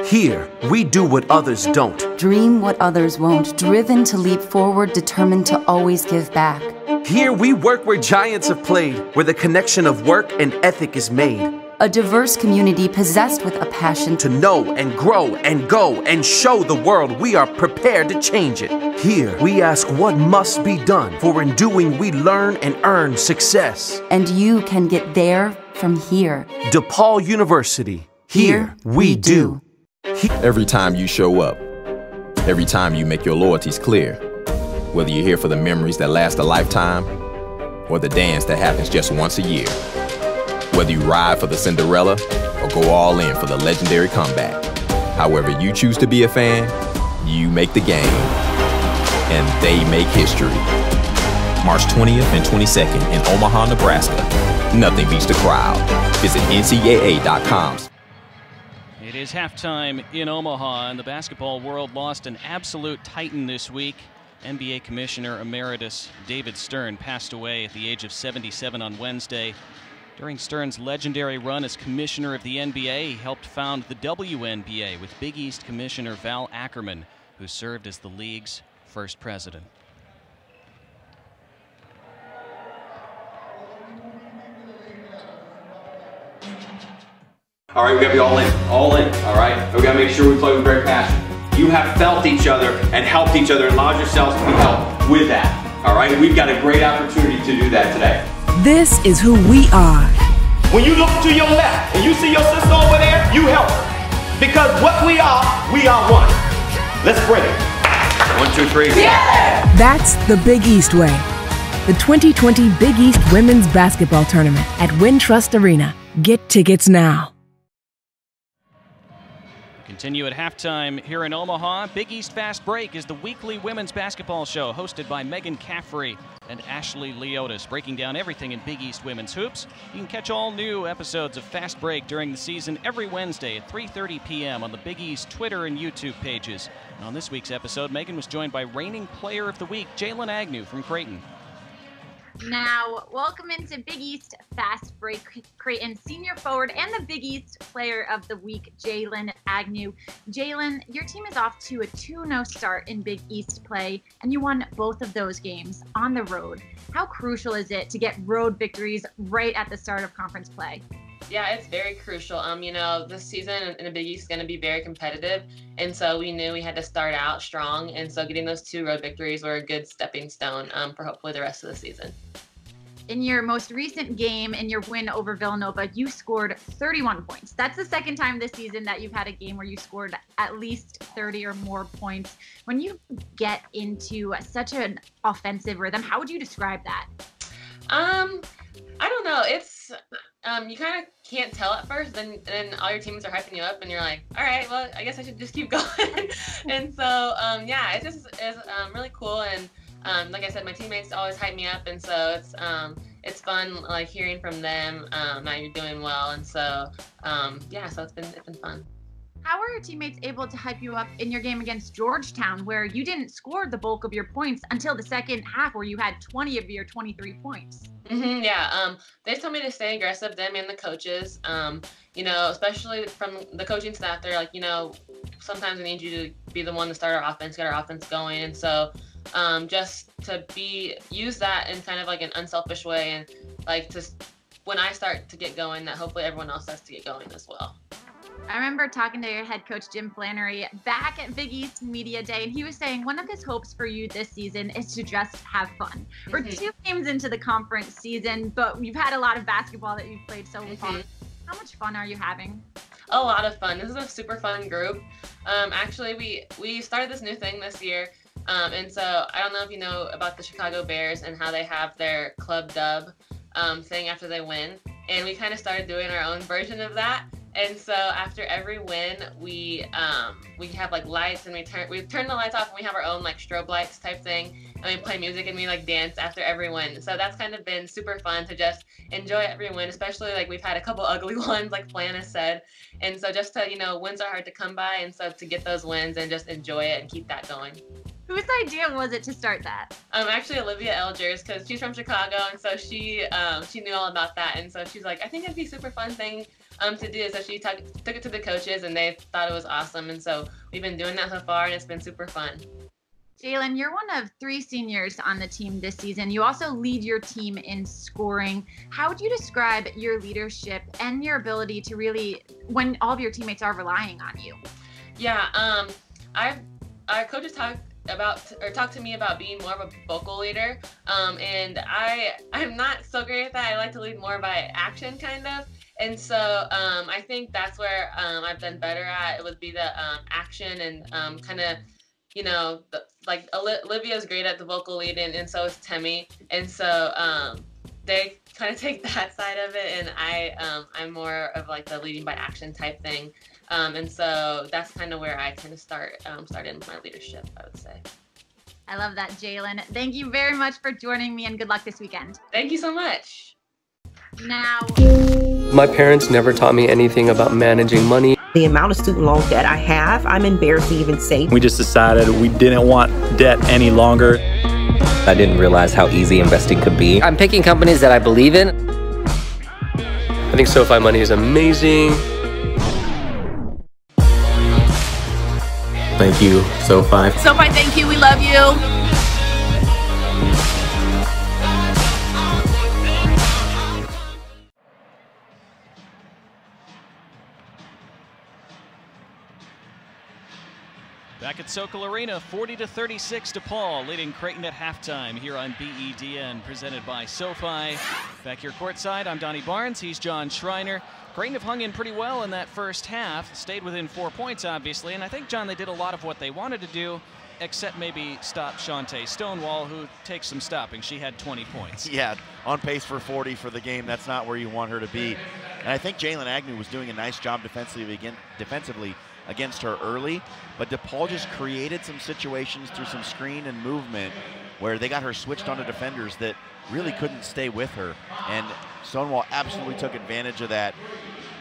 Here, we do what others don't. Dream what others won't, driven to leap forward, determined to always give back. Here, we work where giants have played, where the connection of work and ethic is made. A diverse community possessed with a passion To know and grow and go and show the world we are prepared to change it. Here, we ask what must be done, for in doing we learn and earn success. and you can get there from here. DePaul University. Here, we do. Every time you show up, every time you make your loyalties clear, whether you're here for the memories that last a lifetime or the dance that happens just once a year, whether you ride for the Cinderella or go all in for the legendary comeback, however you choose to be a fan, you make the game and they make history. March 20th and 22nd in Omaha, Nebraska. Nothing beats the crowd. Visit ncaa.com. It is halftime in Omaha, and the basketball world lost an absolute titan this week. NBA Commissioner Emeritus David Stern passed away at the age of 77 on Wednesday. During Stern's legendary run as commissioner of the NBA, he helped found the WNBA with Big East Commissioner Val Ackerman, who served as the league's first president. All right, we gotta be all in, all in, all right? We gotta make sure we play with great passion. You have felt each other and helped each other and allowed yourselves to be helped with that, all right? We've got a great opportunity to do that today. This is who we are. When you look to your left and you see your sister over there, you help her. Because what we are, we are one. Let's break it. One, two, three. That's the Big East Way. The 2020 Big East Women's Basketball Tournament at Wintrust Arena. Get tickets now. Continue at halftime here in Omaha. Big East Fast Break is the weekly women's basketball show hosted by Megan Caffrey and Ashley Leotis, breaking down everything in Big East women's hoops. You can catch all new episodes of Fast Break during the season every Wednesday at 3:30 p.m. on the Big East Twitter and YouTube pages. And on this week's episode, Megan was joined by reigning Player of the Week Jaylyn Agnew from Creighton. Now, welcome into Big East Fast Break. Creighton senior forward and the Big East Player of the Week, Jaylyn Agnew. Jaylyn, your team is off to a 2 0 start in Big East play, and you won both of those games on the road. How crucial is it to get road victories right at the start of conference play? Yeah, it's very crucial. Um, you know, this season in the Big East is going to be very competitive, and so we knew we had to start out strong. And so, getting those two road victories were a good stepping stone um, for hopefully the rest of the season. In your most recent game, in your win over Villanova, you scored 31 points. That's the second time this season that you've had a game where you scored at least 30 or more points. When you get into such an offensive rhythm, how would you describe that? Um, I don't know. It's um, you kind of can't tell at first. Then then all your teammates are hyping you up, and you're like, all right, well, I guess I should just keep going. and so um, yeah, it's just it's um, really cool. And um, like I said, my teammates always hype me up, and so it's um, it's fun like hearing from them um, that you're doing well. And so um, yeah, so it's been it's been fun. How were your teammates able to hype you up in your game against Georgetown, where you didn't score the bulk of your points until the second half, where you had 20 of your 23 points? Mm-hmm, yeah, um, they told me to stay aggressive. Them and the coaches, um, you know, especially from the coaching staff. They're like, you know, sometimes we need you to be the one to start our offense, get our offense going, and so um, just to be use that in kind of like an unselfish way, and like to when I start to get going, that hopefully everyone else has to get going as well. I remember talking to your head coach, Jim Flanery, back at Big East Media Day, and he was saying one of his hopes for you this season is to just have fun. Mm-hmm. We're two games into the conference season, but you've had a lot of basketball that you've played so mm-hmm. far. How much fun are you having? A lot of fun. This is a super fun group. Um, actually, we we started this new thing this year, um, and so I don't know if you know about the Chicago Bears and how they have their club dub um, thing after they win, and we kind of started doing our own version of that. And so after every win, we um, we have like lights and we turn we turn the lights off and we have our own like strobe lights type thing and we play music and we like dance after every win. So that's kind of been super fun to just enjoy every win, especially like we've had a couple ugly ones like Flana said. And so just to you know wins are hard to come by and so to get those wins and just enjoy it and keep that going. Whose idea was it to start that? Um, actually Olivia Elgers, because she's from Chicago, and so she um, she knew all about that, and so she's like, I think it'd be a super fun thing um, to do. So she took took it to the coaches, and they thought it was awesome. And so we've been doing that so far, and it's been super fun. Jaylyn, you're one of three seniors on the team this season. You also lead your team in scoring. How would you describe your leadership and your ability to really, when all of your teammates are relying on you? Yeah, um, I've our coaches talked about or talk to me about being more of a vocal leader um, and i i'm not so great at that i like to lead more by action kind of and so um, I think that's where um, I've done better at. It would be the um, action and um, kind of, you know, the, like Olivia's great at the vocal lead, and, and so is Temi. And so um, they kind of take that side of it, and I um, I'm more of like the leading by action type thing. and so that's kind of where I kind of start um, started my leadership, I would say. I love that, Jaylyn. Thank you very much for joining me, and good luck this weekend. Thank you so much. Now, my parents never taught me anything about managing money. The amount of student loan debt I have, I'm embarrassed to even say. We just decided we didn't want debt any longer. I didn't realize how easy investing could be. I'm picking companies that I believe in. I think SoFi Money is amazing. Thank you, SoFi. SoFi, thank you. We love you. Sokol Arena, 40 to 36 DePaul, leading Creighton at halftime here on BEDN, presented by SoFi. Back here courtside, I'm Donnie Barnes. He's John Schreiner. Creighton have hung in pretty well in that first half, stayed within four points, obviously, and I think, John, they did a lot of what they wanted to do, except maybe stop Chante Stonewall, who takes some stopping. She had 20 points. Yeah, on pace for 40 for the game. That's not where you want her to be. And I think Jaylyn Agnew was doing a nice job defensively, again, defensively against her early, but DePaul just created some situations through some screen and movement where they got her switched onto defenders that really couldn't stay with her. And Stonewall absolutely took advantage of that.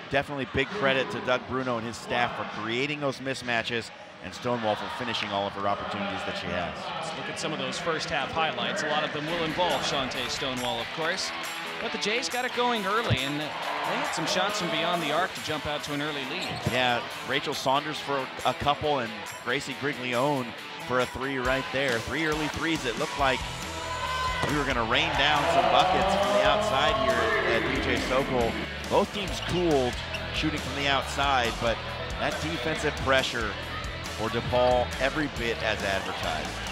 Definitely big credit to Doug Bruno and his staff for creating those mismatches and Stonewall for finishing all of her opportunities that she has. Let's look at some of those first half highlights. A lot of them will involve Chante Stonewall, of course. But the Jays got it going early, and they had some shots from beyond the arc to jump out to an early lead. Yeah, Rachel Saunders for a couple and Gracie Griglione for a three right there. Three early threes. It looked like we were going to rain down some buckets from the outside here at, DJ Sokol. Both teams cooled shooting from the outside, but that defensive pressure for DePaul every bit as advertised.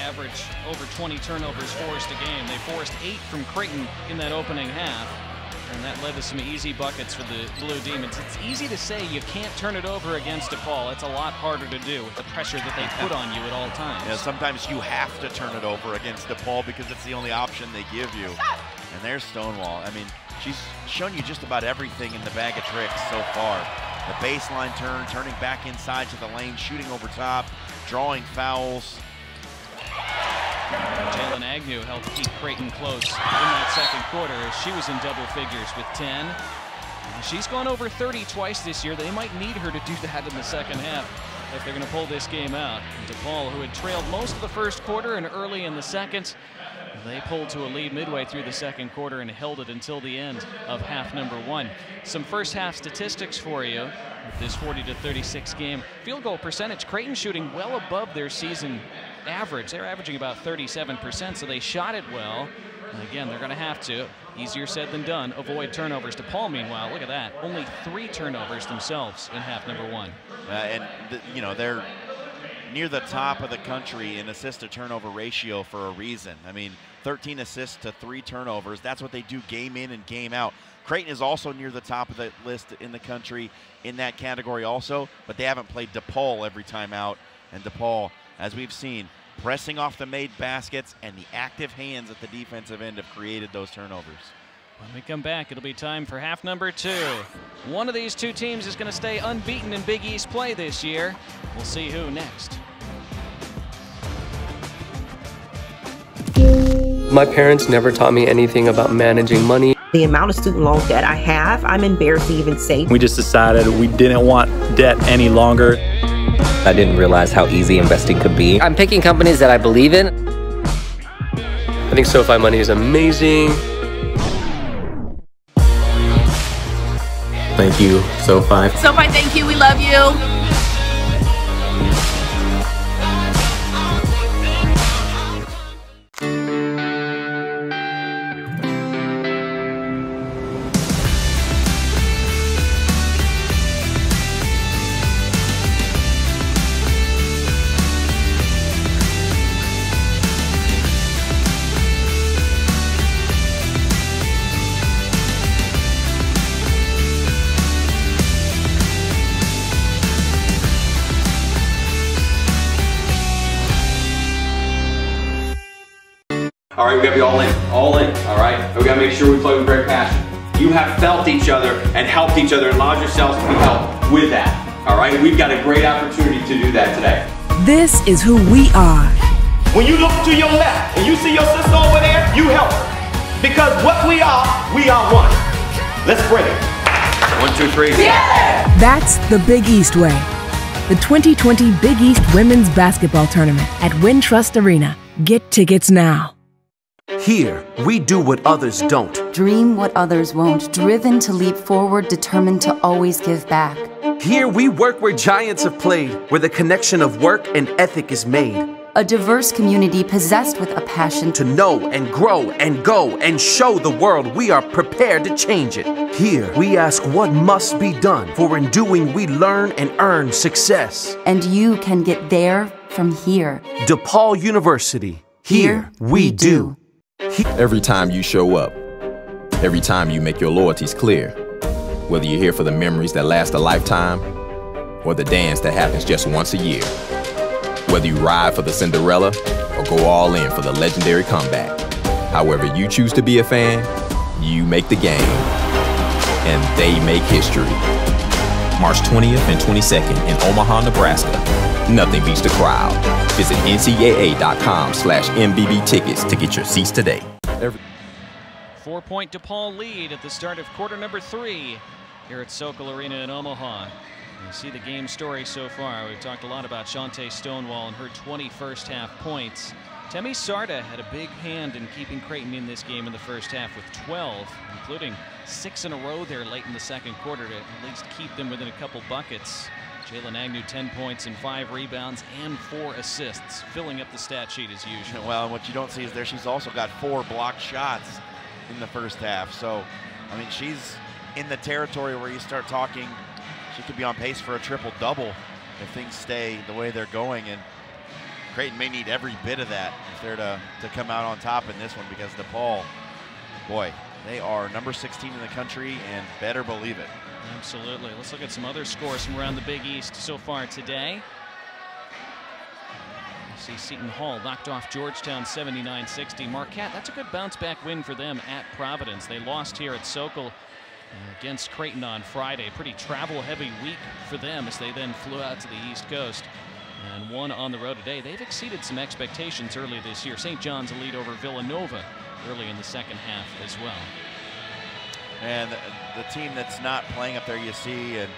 Yeah, they average over 20 turnovers forced a game. They forced eight from Creighton in that opening half, and that led to some easy buckets for the Blue Demons. It's easy to say you can't turn it over against DePaul. It's a lot harder to do with the pressure that they put on you at all times. Yeah, sometimes you have to turn it over against DePaul because it's the only option they give you. And there's Stonewall. I mean, she's shown you just about everything in the bag of tricks so far. The baseline turn, turning back inside to the lane, shooting over top, drawing fouls. Jaylyn Agnew helped keep Creighton close in that second quarter as she was in double figures with 10. She's gone over 30 twice this year. They might need her to do that in the second half if they're going to pull this game out. And DePaul, who had trailed most of the first quarter and early in the second, they pulled to a lead midway through the second quarter and held it until the end of half number one. Some first half statistics for you with this 40 to 36 game. Field goal percentage, Creighton shooting well above their season average. They're averaging about 37%, so they shot it well. And again, they're going to have to, easier said than done, avoid turnovers. DePaul, meanwhile, look at that. Only three turnovers themselves in half number one. Uh, and, you know, they're near the top of the country in assist to turnover ratio for a reason. I mean, 13 assists to three turnovers. That's what they do game in and game out. Creighton is also near the top of the list in the country in that category also, but they haven't played DePaul every time out. And DePaul, as we've seen, pressing off the made baskets and the active hands at the defensive end have created those turnovers. When we come back, it'll be time for half number two. One of these two teams is going to stay unbeaten in Big East play this year. We'll see who next. My parents never taught me anything about managing money. The amount of student loan debt I have, I'm embarrassed to even say. We just decided we didn't want debt any longer. I didn't realize how easy investing could be. I'm picking companies that I believe in. I think SoFi Money is amazing. Thank you, SoFi. SoFi, thank you. We love you. All right, we gotta be all in, all in, all right? We gotta make sure we play with great passion. You have felt each other and helped each other and allowed yourselves to be helped with that, all right? We've got a great opportunity to do that today. This is who we are. When you look to your left and you see your sister over there, you help her. Because what we are, we are one. Let's bring it. One, two, three. That's the Big East Way. The 2020 Big East Women's Basketball Tournament at Wintrust Arena. Get tickets now. Here, we do what others don't. Dream what others won't, driven to leap forward, determined to always give back. Here, we work where giants have played, where the connection of work and ethic is made. A diverse community possessed with a passion To know and grow and go and show the world we are prepared to change it. Here, we ask what must be done, for in doing we learn and earn success. and you can get there from here. DePaul University. Here, we do. Mm-hmm. Every time you show up, every time you make your loyalties clear, Whether you're here for the memories that last a lifetime or the dance that happens just once a year. Whether you ride for the Cinderella or go all in for the legendary comeback. However you choose to be a fan, you make the game, and they make history. March 20th and 22nd in Omaha, Nebraska. Nothing beats the crowd. Visit ncaa.com slash MBB tickets to get your seats today. Four-point DePaul lead at the start of quarter number three here at Sokol Arena in Omaha. You see the game story so far. We've talked a lot about Chante Stonewall and her 21st half points. Temi Sarda had a big hand in keeping Creighton in this game in the first half with 12, including six in a row there late in the second quarter to at least keep them within a couple buckets. Jaylyn Agnew 10 points and five rebounds and four assists, filling up the stat sheet as usual. Well, what you don't see is there she's also got four blocked shots in the first half. So, I mean, she's in the territory where you start talking, she could be on pace for a triple double if things stay the way they're going. And Creighton may need every bit of that if they're to, to come out on top in this one because DePaul, boy, they are number 16 in the country and better believe it. Absolutely. Let's look at some other scores from around the Big East so far today. You see Seton Hall knocked off Georgetown 79-60. Marquette, that's a good bounce back win for them at Providence. They lost here at Sokol uh, against Creighton on Friday. Pretty travel heavy week for them as they then flew out to the East Coast and won on the road today. They've exceeded some expectations early this year. St. John's lead over Villanova early in the second half as well. And the, the team that's not playing up there, you see, and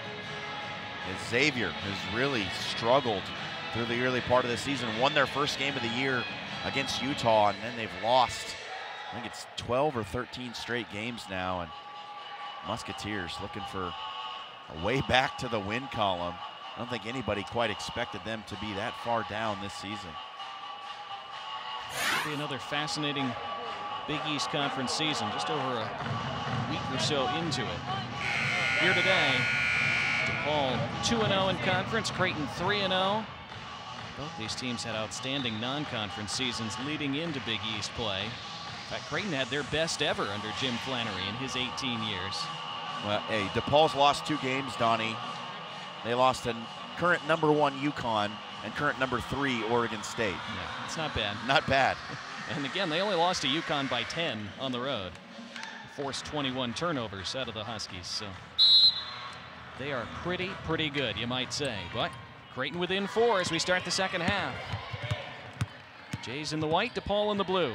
is Xavier, has really struggled through the early part of the season. Won their first game of the year against Utah, and then they've lost. I think it's 12 or 13 straight games now, and Musketeers looking for a way back to the win column. I don't think anybody quite expected them to be that far down this season. Be another fascinating Big East Conference season, just over a week or so into it. Here today, DePaul 2-0 in conference, Creighton 3-0. Both these teams had outstanding non-conference seasons leading into Big East play. In fact, Creighton had their best ever under Jim Flanery in his 18 years. Well, hey, DePaul's lost two games, Donnie. They lost to current number one UConn and current number three Oregon State. Yeah, it's not bad. Not bad. And again, they only lost to UConn by 10 on the road. Forced 21 turnovers out of the Huskies, so they are pretty, pretty good, you might say. But Creighton within four as we start the second half. Jays in the white, DePaul in the blue.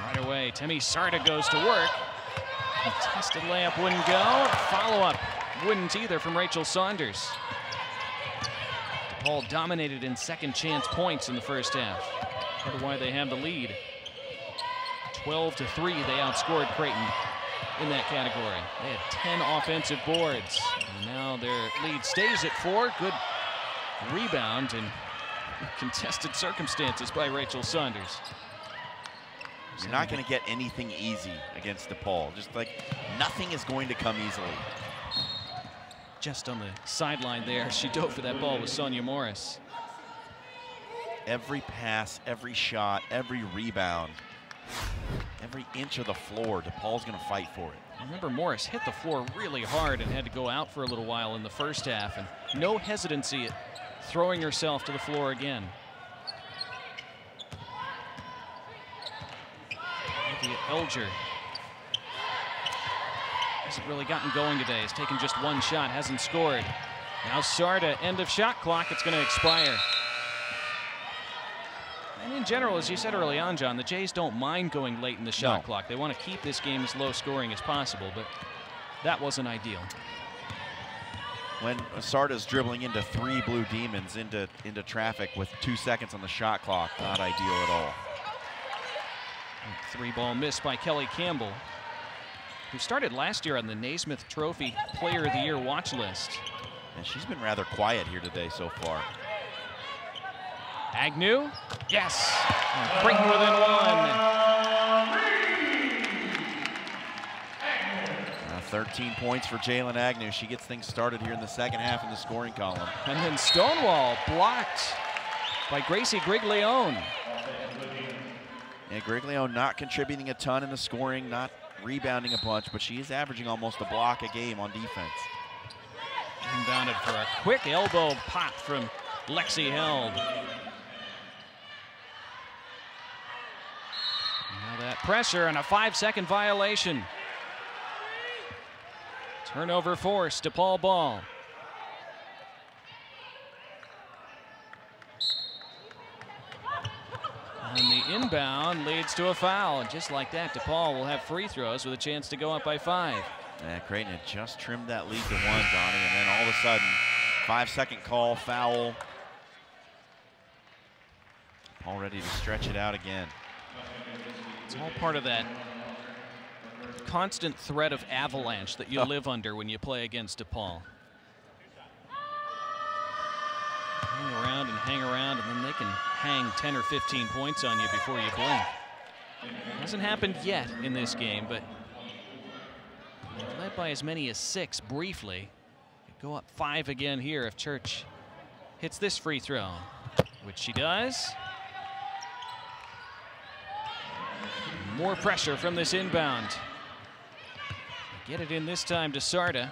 Right away, Timmy Sarda goes to work. Contested layup wouldn't go. Follow-up wouldn't either from Rachel Saunders. DePaul dominated in second chance points in the first half. Wonder why they have the lead. 12 to 3, they outscored Creighton in that category. They had 10 offensive boards. And now their lead stays at four. Good rebound in contested circumstances by Rachel Saunders. You're not going to get anything easy against DePaul. Just like nothing is going to come easily. Just on the sideline there, she dove for that ball with Sonya Morris. Every pass, every shot, every rebound, every inch of the floor, DePaul's going to fight for it. Remember, Morris hit the floor really hard and had to go out for a little while in the first half, and no hesitancy at throwing herself to the floor again. Elger hasn't really gotten going today. Has taken just one shot, hasn't scored. Now Sarda, end of shot clock. It's going to expire. And in general, as you said early on, John, the Jays don't mind going late in the shot No. clock. They want to keep this game as low scoring as possible, but that wasn't ideal. When Sarda's dribbling into three blue demons into, into traffic with two seconds on the shot clock, not ideal at all. Three ball miss by Kelly Campbell, who started last year on the Naismith Trophy Player of the Year watch list. And she's been rather quiet here today so far. Agnew, yes. And Creighton within one. Uh, 13 points for Jaylyn Agnew. She gets things started here in the second half in the scoring column. And then Stonewall blocked by Gracie Griglione. Yeah, Griglio not contributing a ton in the scoring, not rebounding a bunch, but she is averaging almost a block a game on defense. Inbounded for a quick elbow pop from Lexi Held. Now that pressure and a five-second violation. Turnover force DePaul Ball. And the inbound leads to a foul. And just like that, DePaul will have free throws with a chance to go up by five. Yeah, Creighton had just trimmed that lead to one, Donnie, and then all of a sudden, five-second call, foul. Paul ready to stretch it out again. It's all part of that constant threat of avalanche that you live under when you play against DePaul. Hang around and hang around, and then they can hang 10 or 15 points on you before you blink. Hasn't happened yet in this game, but led by as many as six briefly. Go up five again here if Church hits this free throw, which she does. More pressure from this inbound. Get it in this time to Sarda.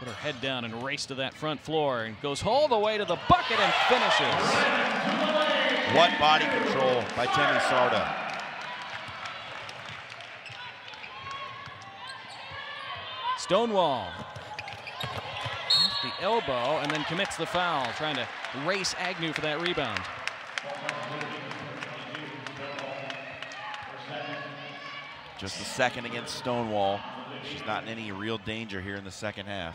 Just going to put her head down and race to that front floor and goes all the way to the bucket and finishes. What body control by Temi Sarda. Stonewall. The elbow and then commits the foul, trying to race Agnew for that rebound. Just a second against Stonewall. She's not in any real danger here in the second half.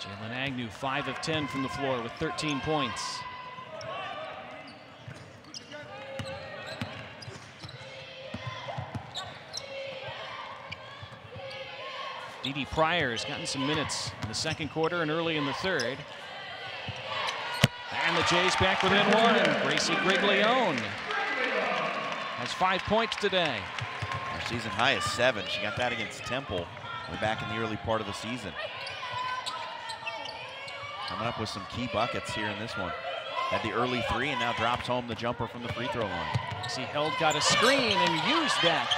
Jaylyn Agnew, 5 of 10 from the floor with 13 points. Dee Dee Pryor has gotten some minutes in the second quarter and early in the third. And the Jays back within one. Gracie Griglione has five points today. Her season high is seven. She got that against Temple way back in the early part of the season. Coming up with some key buckets here in this one. Had the early three and now drops home the jumper from the free throw line. See, Held got a screen and used that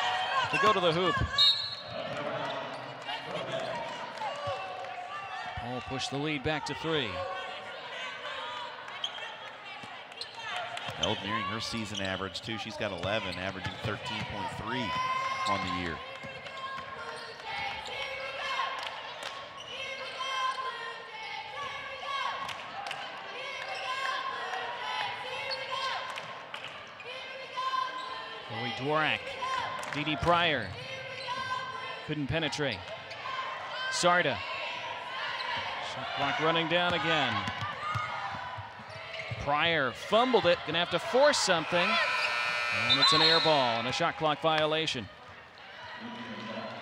to go to the hoop. Paul pushed the lead back to three. Held nearing her season average too. She's got 11, averaging 13.3 on the year. Chloe Dworak, Dee Dee Pryor couldn't penetrate. Sarda, shot clock running down again. Pryor fumbled it, gonna have to force something. And it's an air ball and a shot clock violation.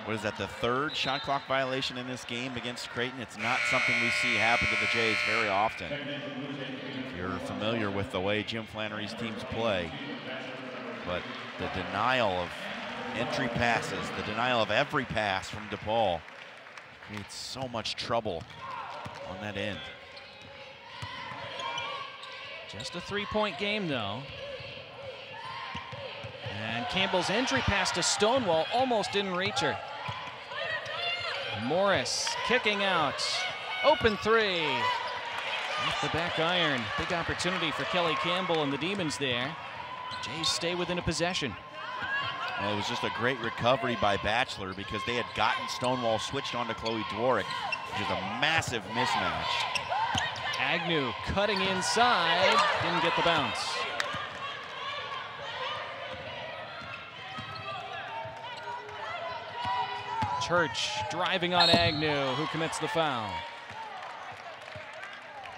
What is that, the third shot clock violation in this game against Creighton? It's not something we see happen to the Jays very often. If you're familiar with the way Jim Flanery's teams play, but the denial of entry passes, the denial of every pass from DePaul creates so much trouble on that end. Just a three-point game, though. And Campbell's entry pass to Stonewall almost didn't reach her. Morris kicking out. Open three. Off the back iron. Big opportunity for Kelly Campbell and the Demons there. Jays stay within a possession. Well, it was just a great recovery by Batchelor because they had gotten Stonewall switched onto Chloe Dworak, which is a massive mismatch. Agnew cutting inside. Didn't get the bounce. Church driving on Agnew, who commits the foul.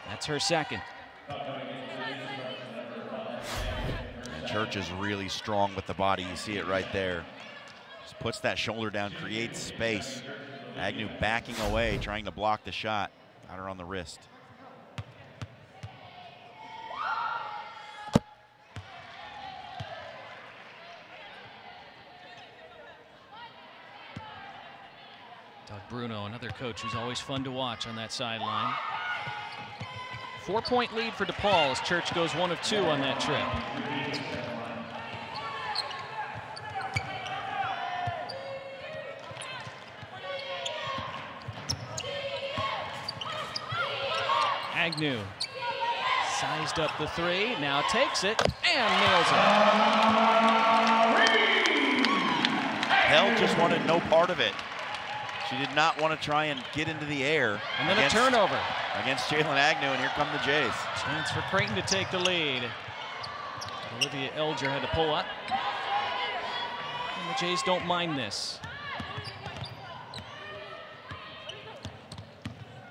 That's her second. And Church is really strong with the body. You see it right there. Just puts that shoulder down, creates space. Agnew backing away, trying to block the shot. Got her on the wrist. Doug Bruno, another coach who's always fun to watch on that sideline. Four point lead for DePaul as Church goes one of two on that trip. Agnew sized up the three, now takes it and nails it. Hell just wanted no part of it. She did not want to try and get into the air. And then against, a turnover. Against Jaylyn Agnew, and here come the Jays. Chance for Creighton to take the lead. Olivia Elger had to pull up. And the Jays don't mind this.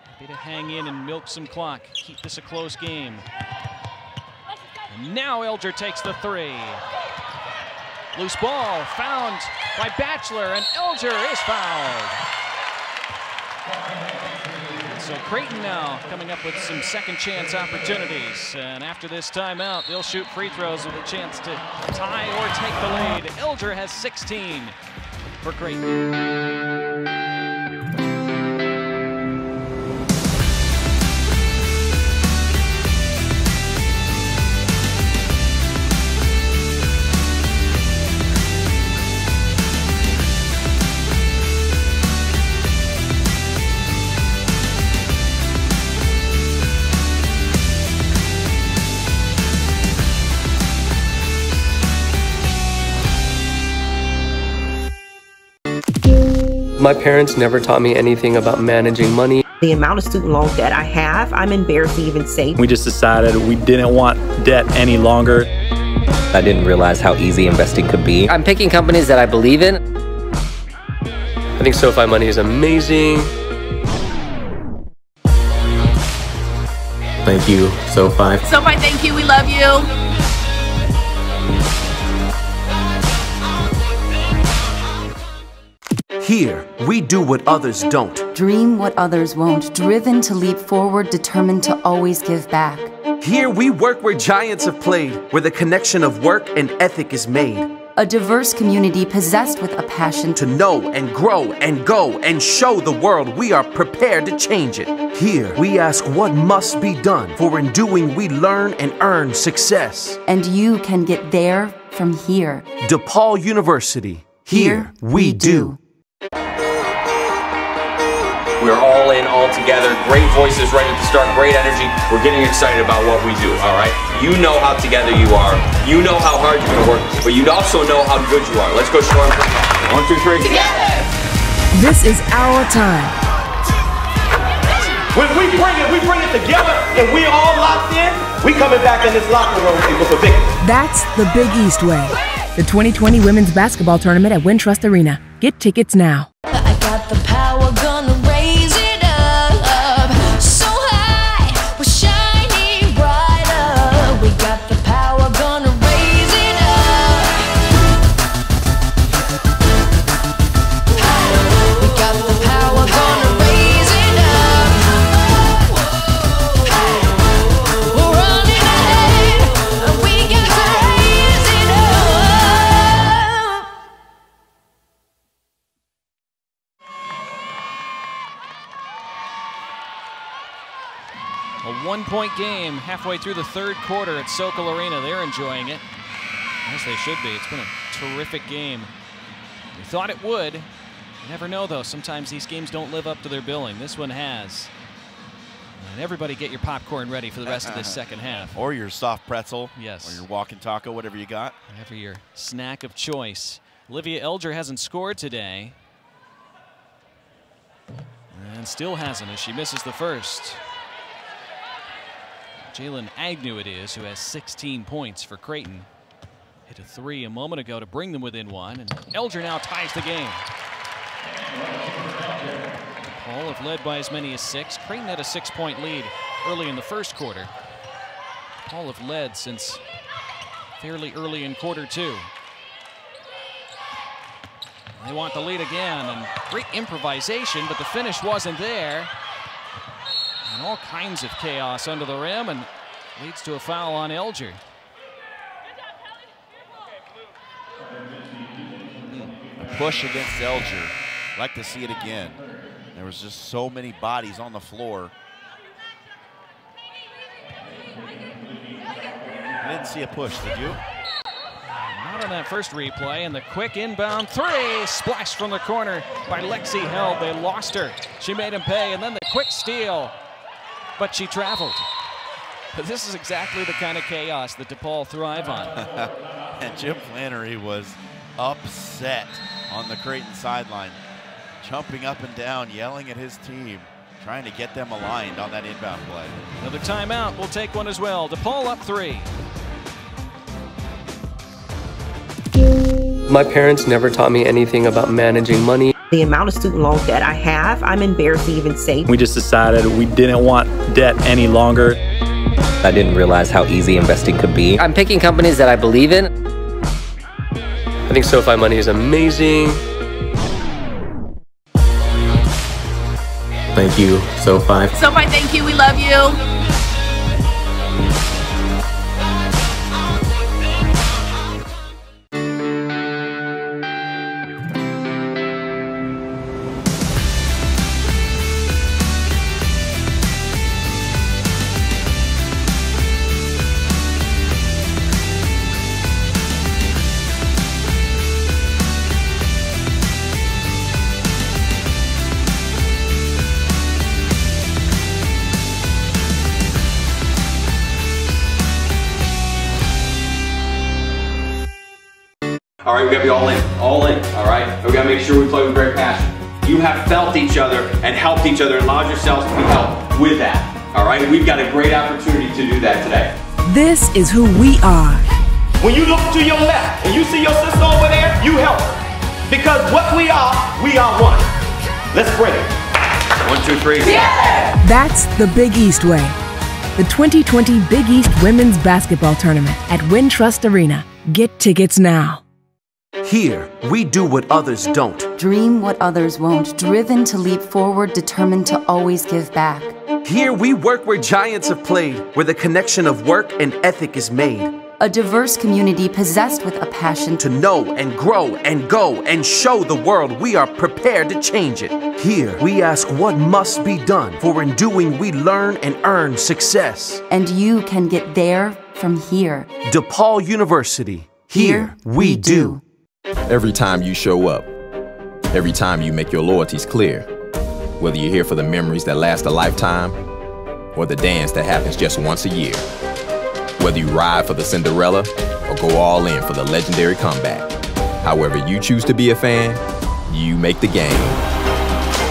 Happy to hang in and milk some clock. Keep this a close game. And now Elger takes the three. Loose ball found by Batchelor, and Elger is fouled. So Creighton now coming up with some second chance opportunities. And after this timeout, they'll shoot free throws with a chance to tie or take the lead. Elger has 16 for Creighton. My parents never taught me anything about managing money. The amount of student loan debt I have, I'm embarrassed to even say. We just decided we didn't want debt any longer. I didn't realize how easy investing could be. I'm picking companies that I believe in. I think SoFi Money is amazing. Thank you, SoFi. SoFi, thank you. We love you. Here, we do what others don't. Dream what others won't, driven to leap forward, determined to always give back. Here, we work where giants have played, where the connection of work and ethic is made. A diverse community possessed with a passion to know and grow and go and show the world we are prepared to change it. Here, we ask what must be done, for in doing we learn and earn success. And you can get there from here. DePaul University. Here, we do. We're all in, all together. Great voices right at the start, great energy. We're getting excited about what we do, all right? You know how together you are. You know how hard you're gonna work, but you also know how good you are. Let's go show them. One, two, three. Together! This is our time. When we bring it, we bring it together, and we all locked in, we coming back in this locker room with a victory. That's the Big East Way. The 2020 Women's Basketball Tournament at Wintrust Arena. Get tickets now. One-point game halfway through the third quarter at Sokol Arena. They're enjoying it, as they should be. It's been a terrific game. We thought it would. You never know, though. Sometimes these games don't live up to their billing. This one has. And everybody get your popcorn ready for the rest of this uh-uh. second half. Or your soft pretzel. Yes. Or your walking taco, whatever you got. Whatever your snack of choice. Olivia Elger hasn't scored today. And still hasn't as she misses the first. Jaylyn Agnew it is who has 16 points for Creighton. Hit a three a moment ago to bring them within one, and Elger now ties the game. Paul have led by as many as six. Creighton had a six-point lead early in the first quarter. Paul have led since fairly early in quarter two. They want the lead again, and great improvisation, but the finish wasn't there. And all kinds of chaos under the rim, and leads to a foul on Elger. Hmm, a push against Elger. Like to see it again. There was just so many bodies on the floor. I didn't see a push, did you? Not on that first replay, and the quick inbound three, splashed from the corner by Lexi Held. They lost her. She made him pay, and then the quick steal, but she traveled. But this is exactly the kind of chaos that DePaul thrive on. and Jim Flanery was upset on the Creighton sideline, jumping up and down, yelling at his team, trying to get them aligned on that inbound play. Another timeout. We'll take one as well. DePaul up three. My parents never taught me anything about managing money. The amount of student loan debt I have, I'm embarrassed to even say. We just decided we didn't want debt any longer. I didn't realize how easy investing could be. I'm picking companies that I believe in. I think SoFi Money is amazing. Thank you, SoFi. SoFi, thank you. We love you. Make sure we play with great passion. You have felt each other and helped each other and allowed yourselves to be helped with that, all right? We've got a great opportunity to do that today. This is who we are. When you look to your left and you see your sister over there, you help her. Because what we are, we are one. Let's bring it. One, two, three. Yeah! That's the Big East Way. The 2020 Big East Women's Basketball Tournament at Wintrust Arena. Get tickets now. Here, we do what others don't. Dream what others won't, driven to leap forward, determined to always give back. Here, we work where giants have played, where the connection of work and ethic is made. A diverse community possessed with a passion to know and grow and go and show the world we are prepared to change it. Here, we ask what must be done, for in doing, we learn and earn success. And you can get there from here. DePaul University. Here, we do. Every time you show up, every time you make your loyalties clear, whether you're here for the memories that last a lifetime or the dance that happens just once a year, whether you ride for the Cinderella or go all in for the legendary comeback, however you choose to be a fan, you make the game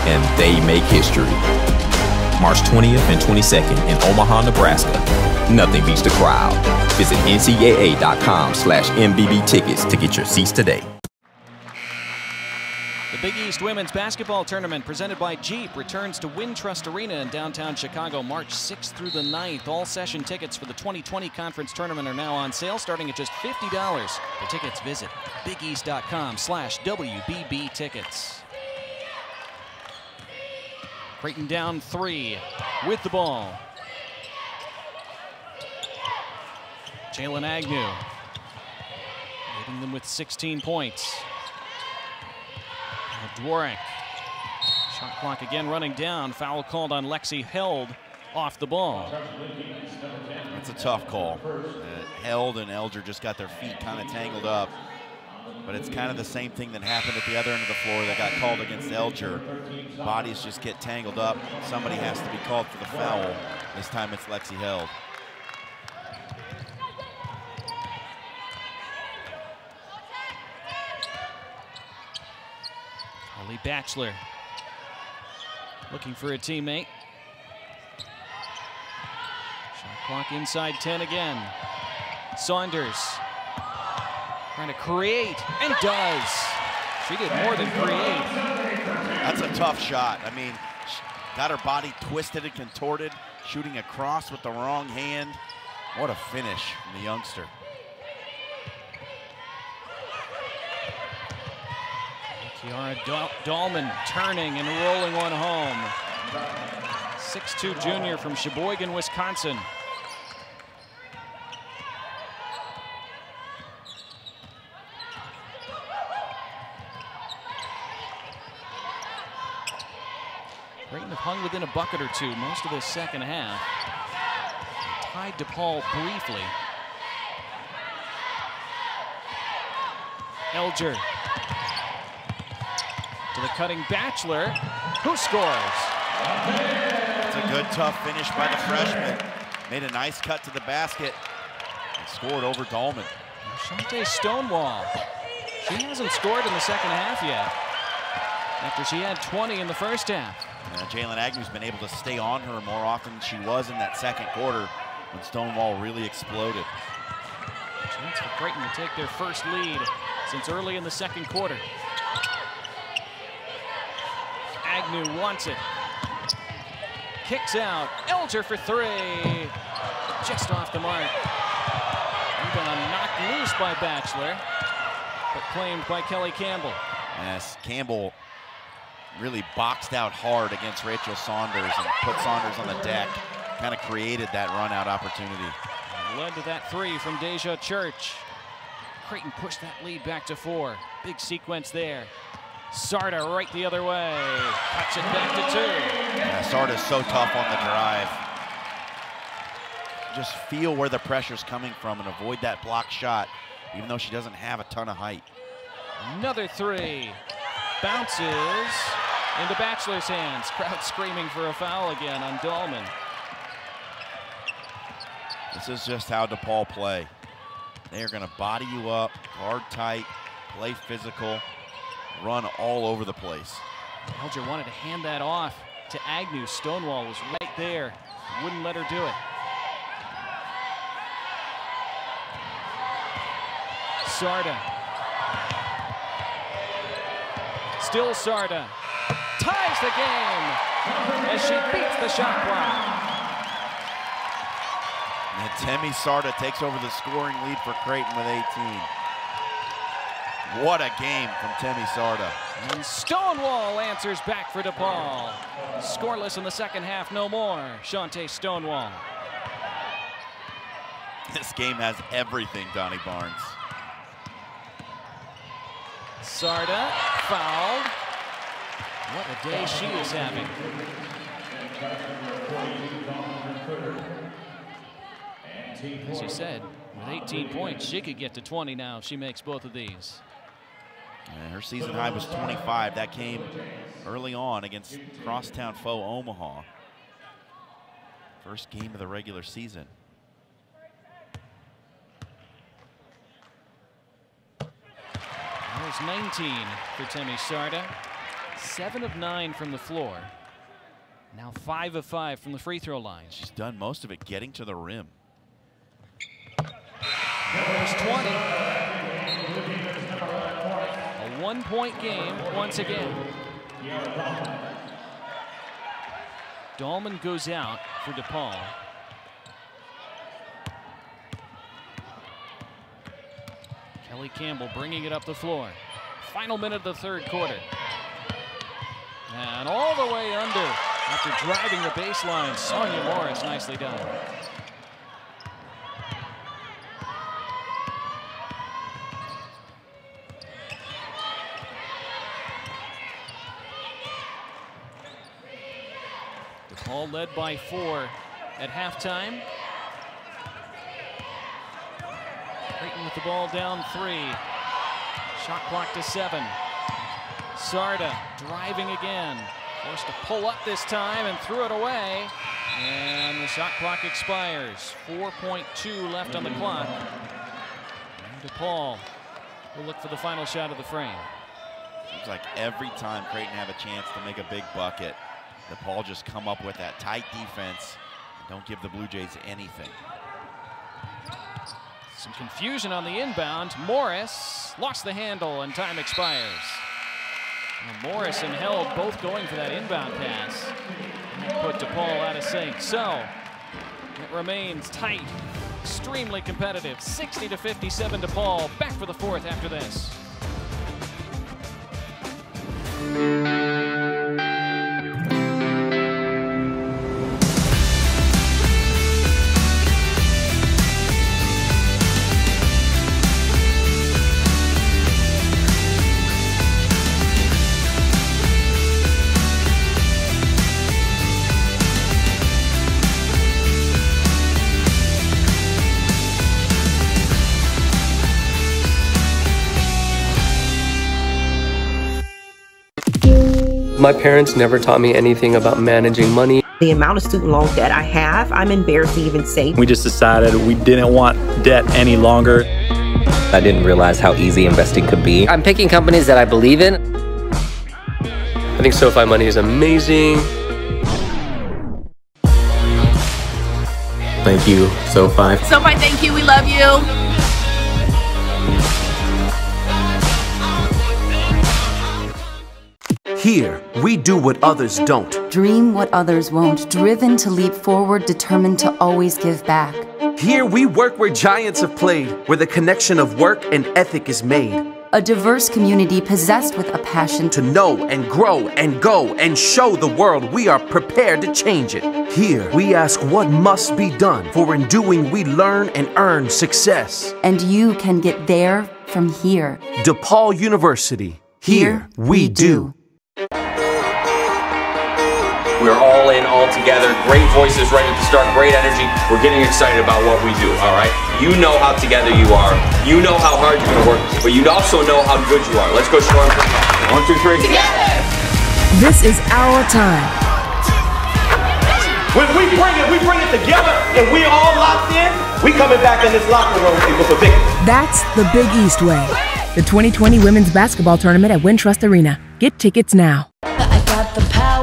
and they make history. March 20th and 22nd in Omaha, Nebraska. Nothing beats the crowd. Visit ncaa.com slash MBB tickets to get your seats today. The Big East Women's Basketball Tournament presented by Jeep returns to Wintrust Arena in downtown Chicago March 6th through the 9th. All session tickets for the 2020 conference tournament are now on sale starting at just $50. For tickets, visit bigeast.com slash WBB tickets. Creighton down three with the ball. Jaylyn Agnew leading them with 16 points. Now Dworak. Shot clock again running down. Foul called on Lexi Held off the ball. It's a tough call. Uh, Held and Elger just got their feet kind of tangled up. But it's kind of the same thing that happened at the other end of the floor that got called against Elger. Bodies just get tangled up. Somebody has to be called for the foul. This time it's Lexi Held. Batchelor looking for a teammate. Shot clock inside 10 again. Saunders trying to create and does. She did more than create. That's a tough shot. I mean, got her body twisted and contorted, shooting across with the wrong hand. What a finish from the youngster. Kiara Dahl Dahlman turning and rolling one home. 6'2 junior from Sheboygan, Wisconsin. Creighton have hung within a bucket or two most of the second half. Tied DePaul briefly. Elger to the cutting Bachelor, who scores. It's a good, tough finish by the freshman. Made a nice cut to the basket and scored over Dolman. Chante Stonewall. She hasn't scored in the second half yet. After she had 20 in the first half. Uh, Jaylyn Agnew's been able to stay on her more often than she was in that second quarter when Stonewall really exploded. Chance for Creighton to take their first lead since early in the second quarter. Agnew wants it. Kicks out. Elger for three. Just off the mark. Rebound knocked loose by Bachelor, but claimed by Kelly Campbell. Yes, Campbell really boxed out hard against Rachel Saunders and put Saunders on the deck. Kind of created that run out opportunity. Led to that three from Deja Church. Creighton pushed that lead back to four. Big sequence there. Sarda right the other way. Cuts it back to two. Yeah, Sarda's so tough on the drive. Just feel where the pressure's coming from and avoid that block shot, even though she doesn't have a ton of height. Another three. Bounces into Bachelor's hands. Crowd screaming for a foul again on Dolman. This is just how DePaul play. They are going to body you up, guard tight, play physical, run all over the place. Elger wanted to hand that off to Agnew. Stonewall was right there. Wouldn't let her do it. Sarda. Still Sarda. Ties the game as she beats the shot clock. And Temi Sarda takes over the scoring lead for Creighton with 18. What a game from Temi Sarda. And Stonewall answers back for DePaul. Scoreless in the second half, no more. Chante Stonewall. This game has everything, Donnie Barnes. Sarda fouled. What a day she is having. As you said, with 18 points, she could get to 20 now if she makes both of these. And her season high was 25. That came early on against crosstown foe Omaha. First game of the regular season. There's 19 for Temi Sarda. Seven of nine from the floor. Now five of five from the free throw line. She's done most of it getting to the rim. There's 20. One-point game once again. Dahlman goes out for DePaul. Kelly Campbell bringing it up the floor. Final minute of the third quarter. And all the way under after driving the baseline. Sonya Morris nicely done. DePaul led by four at halftime. Creighton with the ball down three. Shot clock to seven. Sarda driving again. Forced to pull up this time and threw it away. And the shot clock expires. 4.2 left on the clock. And DePaul will look for the final shot of the frame. Seems like every time Creighton have a chance to make a big bucket, DePaul just come up with that tight defense and don't give the Blue Jays anything. Some confusion on the inbound. Morris lost the handle and time expires. Morris and Held both going for that inbound pass. Put DePaul out of sync. So it remains tight, extremely competitive. 60 to 57 DePaul. Back for the fourth after this. My parents never taught me anything about managing money. The amount of student loan debt I have, I'm embarrassed to even say. We just decided we didn't want debt any longer. I didn't realize how easy investing could be. I'm picking companies that I believe in. I think SoFi money is amazing. Thank you, SoFi. SoFi, thank you. We love you. Here, we do what others don't. Dream what others won't, driven to leap forward, determined to always give back. Here, we work where giants have played, where the connection of work and ethic is made. A diverse community possessed with a passion to know and grow and go and show the world we are prepared to change it. Here, we ask what must be done, for in doing, we learn and earn success. And you can get there from here. DePaul University. Here, we do. We're together. Great voices right at the start, great energy. We're getting excited about what we do, all right? You know how together you are. You know how hard you're gonna work, but you also know how good you are. Let's go show them. One, two, three. Together! This is our time. When we bring it, we bring it together, and we all locked in, we coming back in this locker room with a victory. That's the Big East Way. The 2020 Women's Basketball Tournament at Wintrust Arena. Get tickets now. I got the power,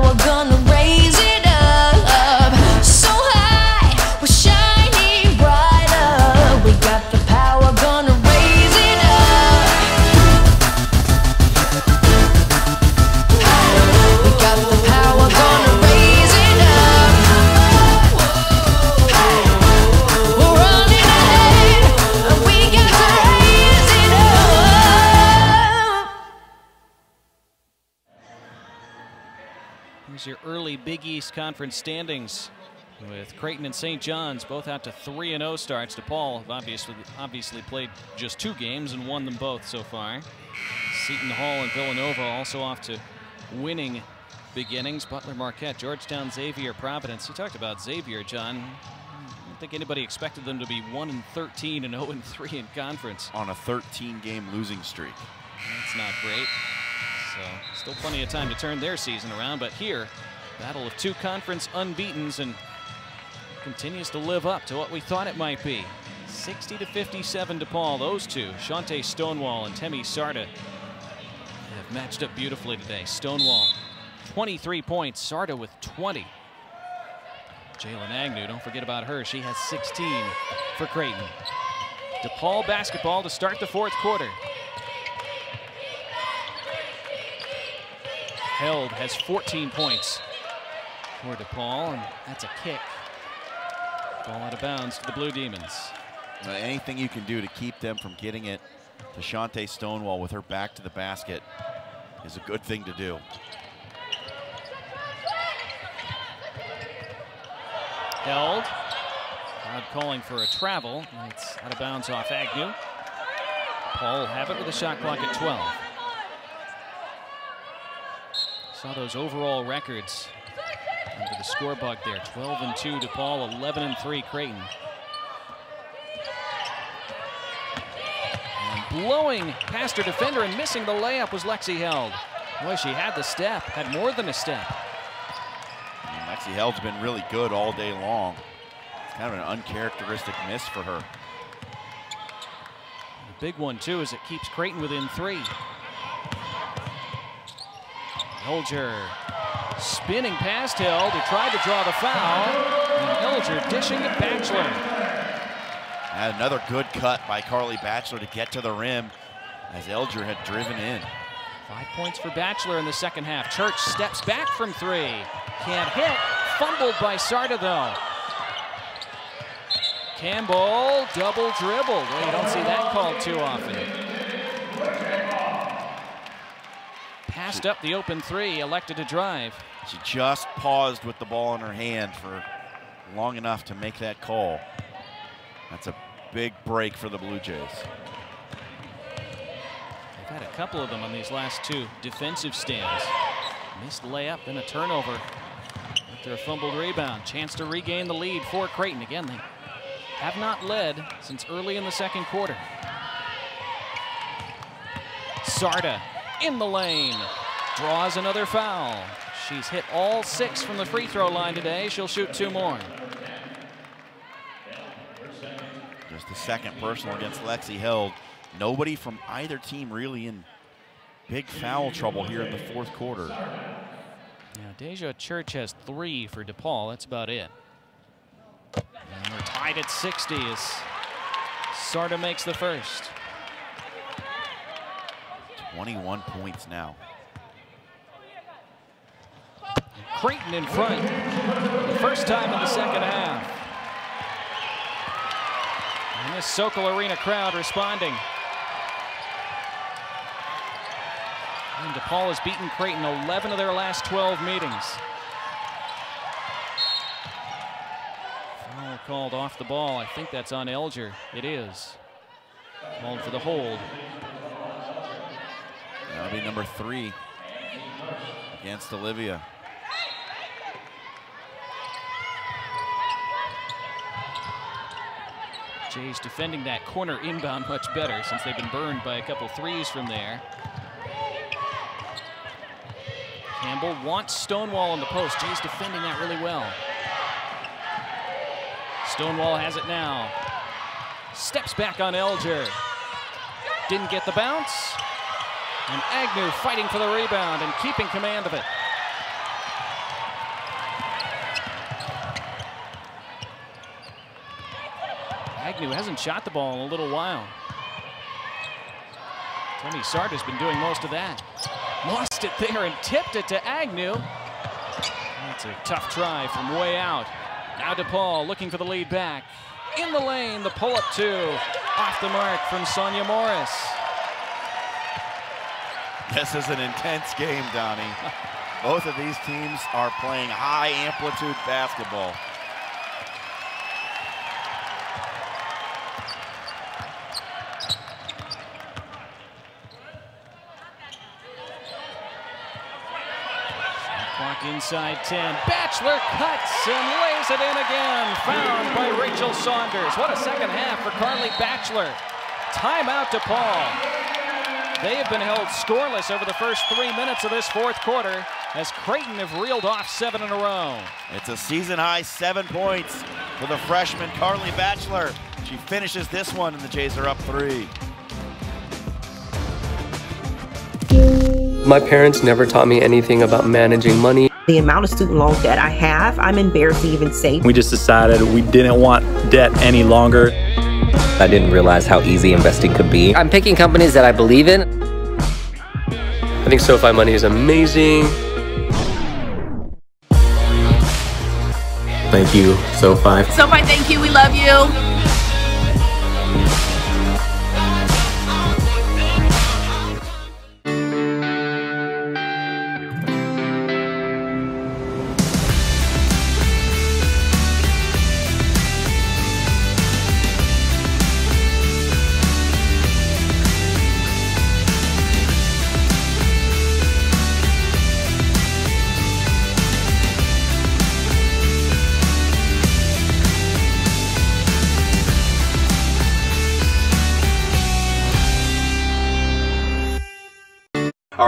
Big East Conference standings with Creighton and St. John's both out to 3 0 starts. DePaul have obviously, obviously played just two games and won them both so far. Seton Hall and Villanova also off to winning beginnings. Butler Marquette, Georgetown, Xavier, Providence. You talked about Xavier, John. I don't think anybody expected them to be 1 and 13 and 0 and 3 in conference. On a 13 game losing streak. That's not great. So still plenty of time to turn their season around, but here, battle of two conference unbeatens and continues to live up to what we thought it might be. 60 to 57 DePaul, those two, Chante Stonewall and Temi Sarda, have matched up beautifully today. Stonewall, 23 points, Sarda with 20. Jaylyn Agnew, don't forget about her. She has 16 for Creighton. DePaul basketball to start the fourth quarter. Held has 14 points for DePaul, and that's a kick. Ball out of bounds to the Blue Demons. Uh, anything you can do to keep them from getting it to Chante Stonewall with her back to the basket is a good thing to do. Held. Crowd calling for a travel. It's out of bounds off Agnew. Paul will have it with a shot clock at 12. Saw those overall records under the score scorebook there. 12 and 2 DePaul, 11 and 3 Creighton. And blowing past her defender and missing the layup was Lexi Held. Boy, she had the step, had more than a step. And Lexi Held's been really good all day long. It's kind of an uncharacteristic miss for her. The big one, too, is it keeps Creighton within three. Elger spinning past Hill to try to draw the foul. And Elger dishing to Batchelor. And another good cut by Carly Batchelor to get to the rim as Elger had driven in. Five points for Batchelor in the second half. Church steps back from three. Can't hit. Fumbled by Sarda, though. Campbell double dribbled. Well, you don't see that called too often. Passed up the open three, elected to drive. She just paused with the ball in her hand for long enough to make that call. That's a big break for the Blue Jays. They've had a couple of them on these last two defensive stands. Missed layup and a turnover after a fumbled rebound. Chance to regain the lead for Creighton. Again, they have not led since early in the second quarter. Sarda in the lane. draws another foul. She's hit all six from the free throw line today. She'll shoot two more. Just the second personal against Lexi Held. Nobody from either team really in big foul trouble here in the fourth quarter. Now, Deja Church has three for DePaul. That's about it. And we're tied at 60 as Sarda makes the first. 21 points now. Creighton in front. The first time in the second half. And this Sokol Arena crowd responding. And DePaul has beaten Creighton 11 of their last 12 meetings. Foul called off the ball. I think that's on Elger. It is. Called for the hold. That'll be number three against Olivia. Jays defending that corner inbound much better since they've been burned by a couple threes from there. Campbell wants Stonewall in the post. Jay's defending that really well. Stonewall has it now. Steps back on Elger. Didn't get the bounce. And Agnew fighting for the rebound and keeping command of it. Agnew hasn't shot the ball in a little while. Tony Sarda's been doing most of that. Lost it there and tipped it to Agnew. That's a tough try from way out. Now DePaul looking for the lead back. In the lane, the pull-up two. Off the mark from Sonya Morris. This is an intense game, Donnie. Both of these teams are playing high amplitude basketball. Clock inside 10. Batchelor cuts and lays it in again. Found by Rachel Saunders. What a second half for Carly Batchelor. Timeout DePaul. They have been held scoreless over the first three minutes of this fourth quarter as Creighton have reeled off seven in a row. It's a season high seven points for the freshman Carly Batchelor. She finishes this one and the Jays are up three. My parents never taught me anything about managing money. The amount of student loan debt I have, I'm embarrassed to even say. We just decided we didn't want debt any longer. I didn't realize how easy investing could be. I'm picking companies that I believe in. I think SoFi Money is amazing. Thank you, SoFi. SoFi, thank you. We love you.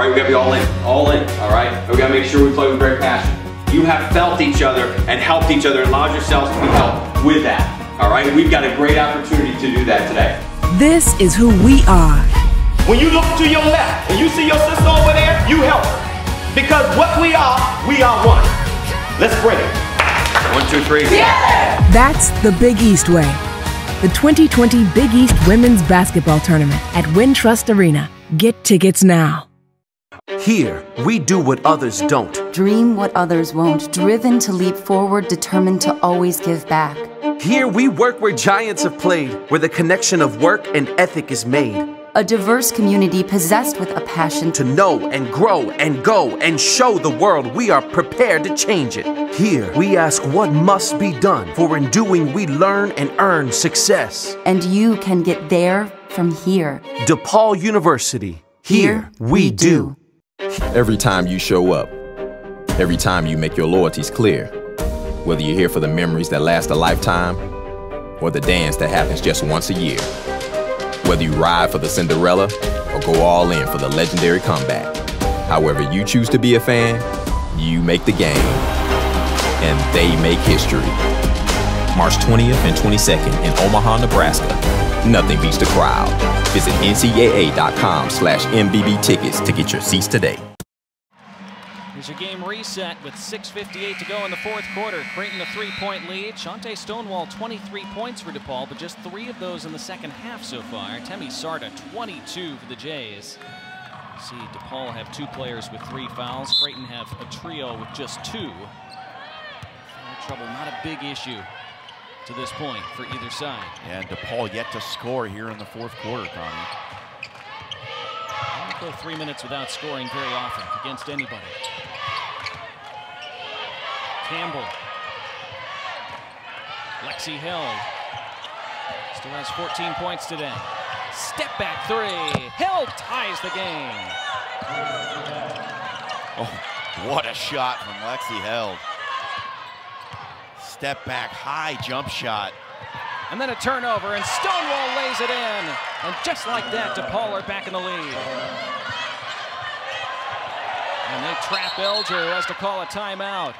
Right, we gotta be all in, all in, all right? We gotta make sure we play with great passion. You have felt each other and helped each other and allowed yourselves to be helped with that, all right? We've got a great opportunity to do that today. This is who we are. When you look to your left and you see your sister over there, you help her. Because what we are, we are one. Let's bring it. One, two, three. That's the Big East Way. The 2020 Big East Women's Basketball Tournament at Wintrust Arena. Get tickets now. Here, we do what others don't. Dream what others won't, driven to leap forward, determined to always give back. Here, we work where giants have played, where the connection of work and ethic is made. A diverse community possessed with a passion To know and grow and go and show the world we are prepared to change it. Here, we ask what must be done, for in doing we learn and earn success. and you can get there from here. DePaul University. Here, we do. Every time you show up, every time you make your loyalties clear, whether you're here for the memories that last a lifetime or the dance that happens just once a year, whether you ride for the Cinderella or go all in for the legendary comeback, However you choose to be a fan, you make the game. And they make history. March 20th and 22nd in Omaha, Nebraska. Nothing beats the crowd. Visit ncaa.com slash MBB tickets to get your seats today. Here's your game reset with 6.58 to go in the fourth quarter. Creighton a three-point lead. Chante Stonewall 23 points for DePaul, but just three of those in the second half so far. Temi Sarda 22 for the Jays. See DePaul have two players with three fouls. Creighton have a trio with just two. Trouble, not a big issue to this point for either side. And DePaul yet to score here in the fourth quarter, Connie. Don't go three minutes without scoring very often against anybody. Campbell. Lexi Held. Still has 14 points today. Step back three. Held ties the game. Oh, what a shot from Lexi Held. Step back, high jump shot. And then a turnover, and Stonewall lays it in. And just like that, DePaul are back in the lead. And they trap Elger, who has to call a timeout.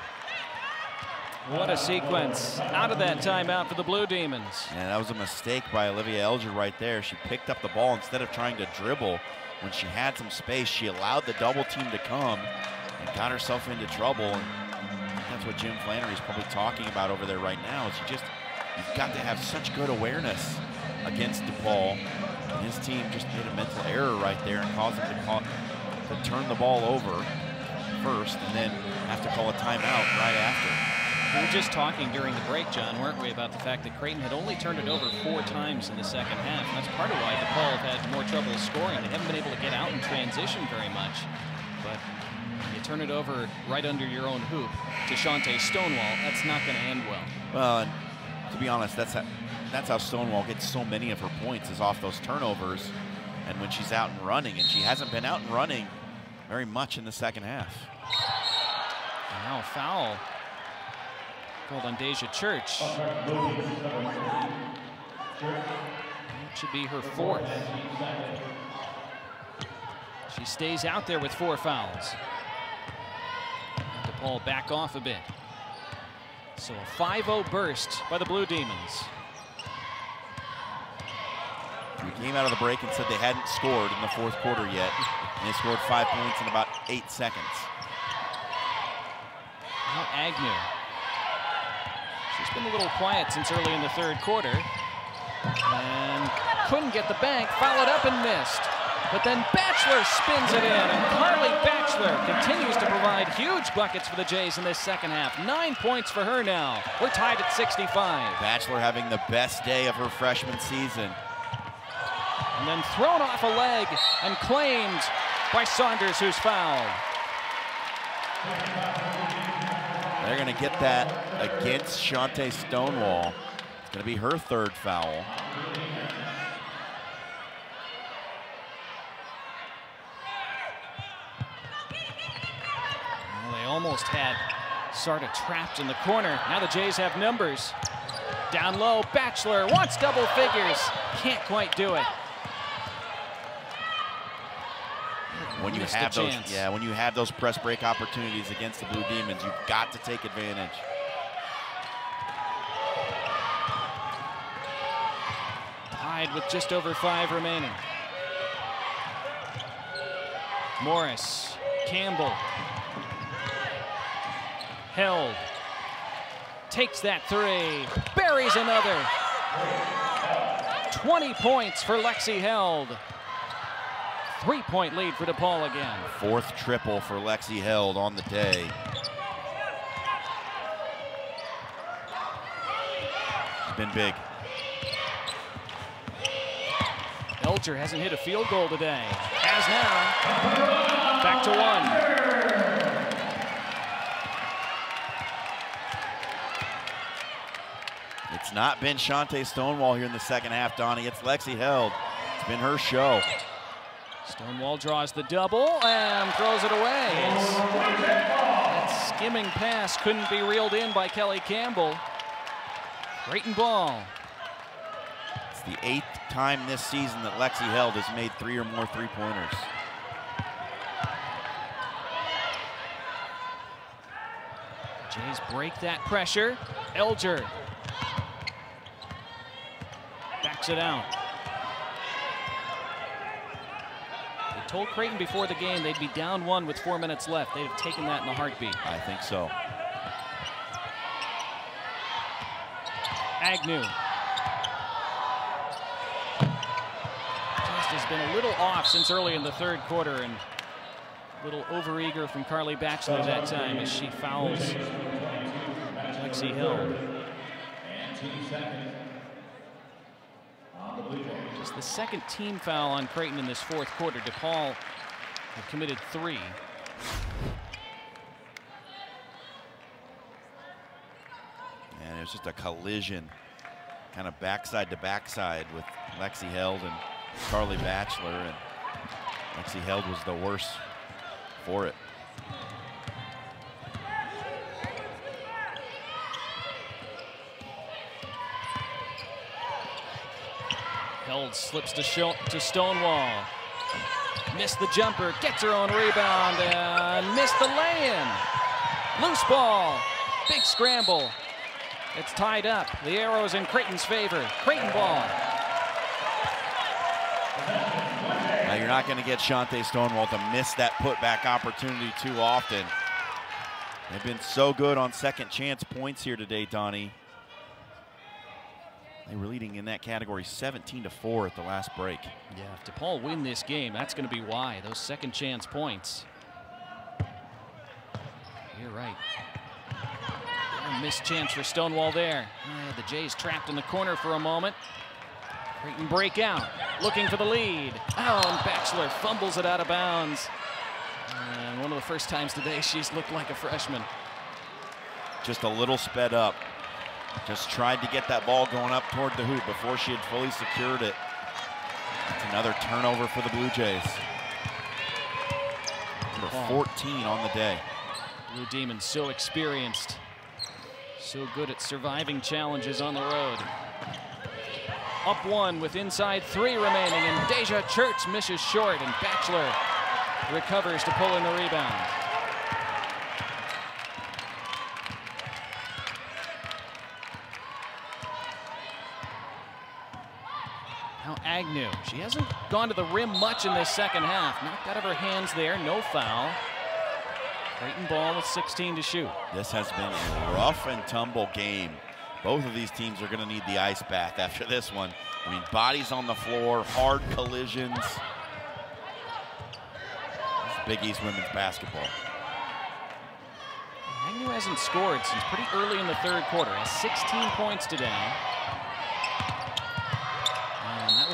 What a sequence. Out of that timeout for the Blue Demons. And that was a mistake by Olivia Elger right there. She picked up the ball instead of trying to dribble. When she had some space, she allowed the double team to come and got herself into trouble. And that's what Jim Flanery is probably talking about over there right now. Is you just you've got to have such good awareness against DePaul. And his team just made a mental error right there and caused him to, call, to turn the ball over first and then have to call a timeout right after. We were just talking during the break, John, weren't we, about the fact that Creighton had only turned it over four times in the second half. And that's part of why DePaul have had more trouble scoring. They haven't been able to get out in transition very much. But turn it over right under your own hoop to Chante Stonewall, that's not going to end well. Well, to be honest, that's how, that's how Stonewall gets so many of her points is off those turnovers and when she's out and running. And she hasn't been out and running very much in the second half. Now foul called on Deja Church. That should be her fourth. She stays out there with four fouls. DePaul back off a bit. So a 5-0 burst by the Blue Demons. We came out of the break and said they hadn't scored in the fourth quarter yet, and they scored five points in about eight seconds. Now Agnew. She's been a little quiet since early in the third quarter. And couldn't get the bank, followed up and missed. But then Batchelor spins it in, and Carly Batchelor continues to provide huge buckets for the Jays in this second half. Nine points for her now. We're tied at 65. Batchelor having the best day of her freshman season. And then thrown off a leg and claimed by Saunders, who's fouled. They're going to get that against Chante Stonewall. It's going to be her third foul. Almost had Sarda trapped in the corner. Now the Jays have numbers. Down low, Bachelor wants double figures. Can't quite do it. When you Missed have those, chance. yeah, when you have those press break opportunities against the Blue Demons, you've got to take advantage. Tied with just over five remaining. Morris, Campbell, held, takes that three, buries another. 20 points for Lexi Held. Three-point lead for DePaul again. Fourth triple for Lexi Held on the day. It's been big. Elger hasn't hit a field goal today. Has now. Back to one. Not been Chante Stonewall here in the second half, Donnie. It's Lexi Held. It's been her show. Stonewall draws the double and throws it away. That skimming pass couldn't be reeled in by Kelly Campbell. Creighton ball. It's the eighth time this season that Lexi Held has made three or more three-pointers. Jays break that pressure. Elger backs it out. They told Creighton before the game they'd be down one with four minutes left. They'd have taken that in a heartbeat. I think so. Agnew. Just has been a little off since early in the third quarter and a little overeager from Carly Batchelor that time as she fouls Lexi Held. Just the second team foul on Creighton in this fourth quarter. DePaul have committed three. And it was just a collision, kind of backside to backside with Lexi Held and Carly Batchelor. And Lexi Held was the worse for it. Held slips to, show, to Stonewall. Missed the jumper, gets her own rebound, and missed the lay-in. Loose ball, big scramble. It's tied up. The arrow's in Creighton's favor. Creighton ball. Now you're not going to get Chante Stonewall to miss that putback opportunity too often. They've been so good on second chance points here today, Donnie. They were leading in that category 17 to 4 at the last break. Yeah, if DePaul win this game, that's going to be why. Those second chance points. You're right. A missed chance for Stonewall there. Uh, the Jays trapped in the corner for a moment. Creighton break out, looking for the lead. Oh, and Batchelor fumbles it out of bounds. And one of the first times today she's looked like a freshman. Just a little sped up. Just tried to get that ball going up toward the hoop before she had fully secured it. It's another turnover for the Blue Jays. Number 14 on the day. Blue Demons so experienced. So good at surviving challenges on the road. Up one with inside three remaining, and Deja Church misses short, and Batchelor recovers to pull in the rebound. Now Agnew, she hasn't gone to the rim much in this second half. Knocked out of her hands there, no foul. Creighton ball with 16 to shoot. This has been a rough and tumble game. Both of these teams are going to need the ice bath after this one. I mean, bodies on the floor, hard collisions. Is Big East women's basketball. Agnew hasn't scored since pretty early in the third quarter. Has 16 points today.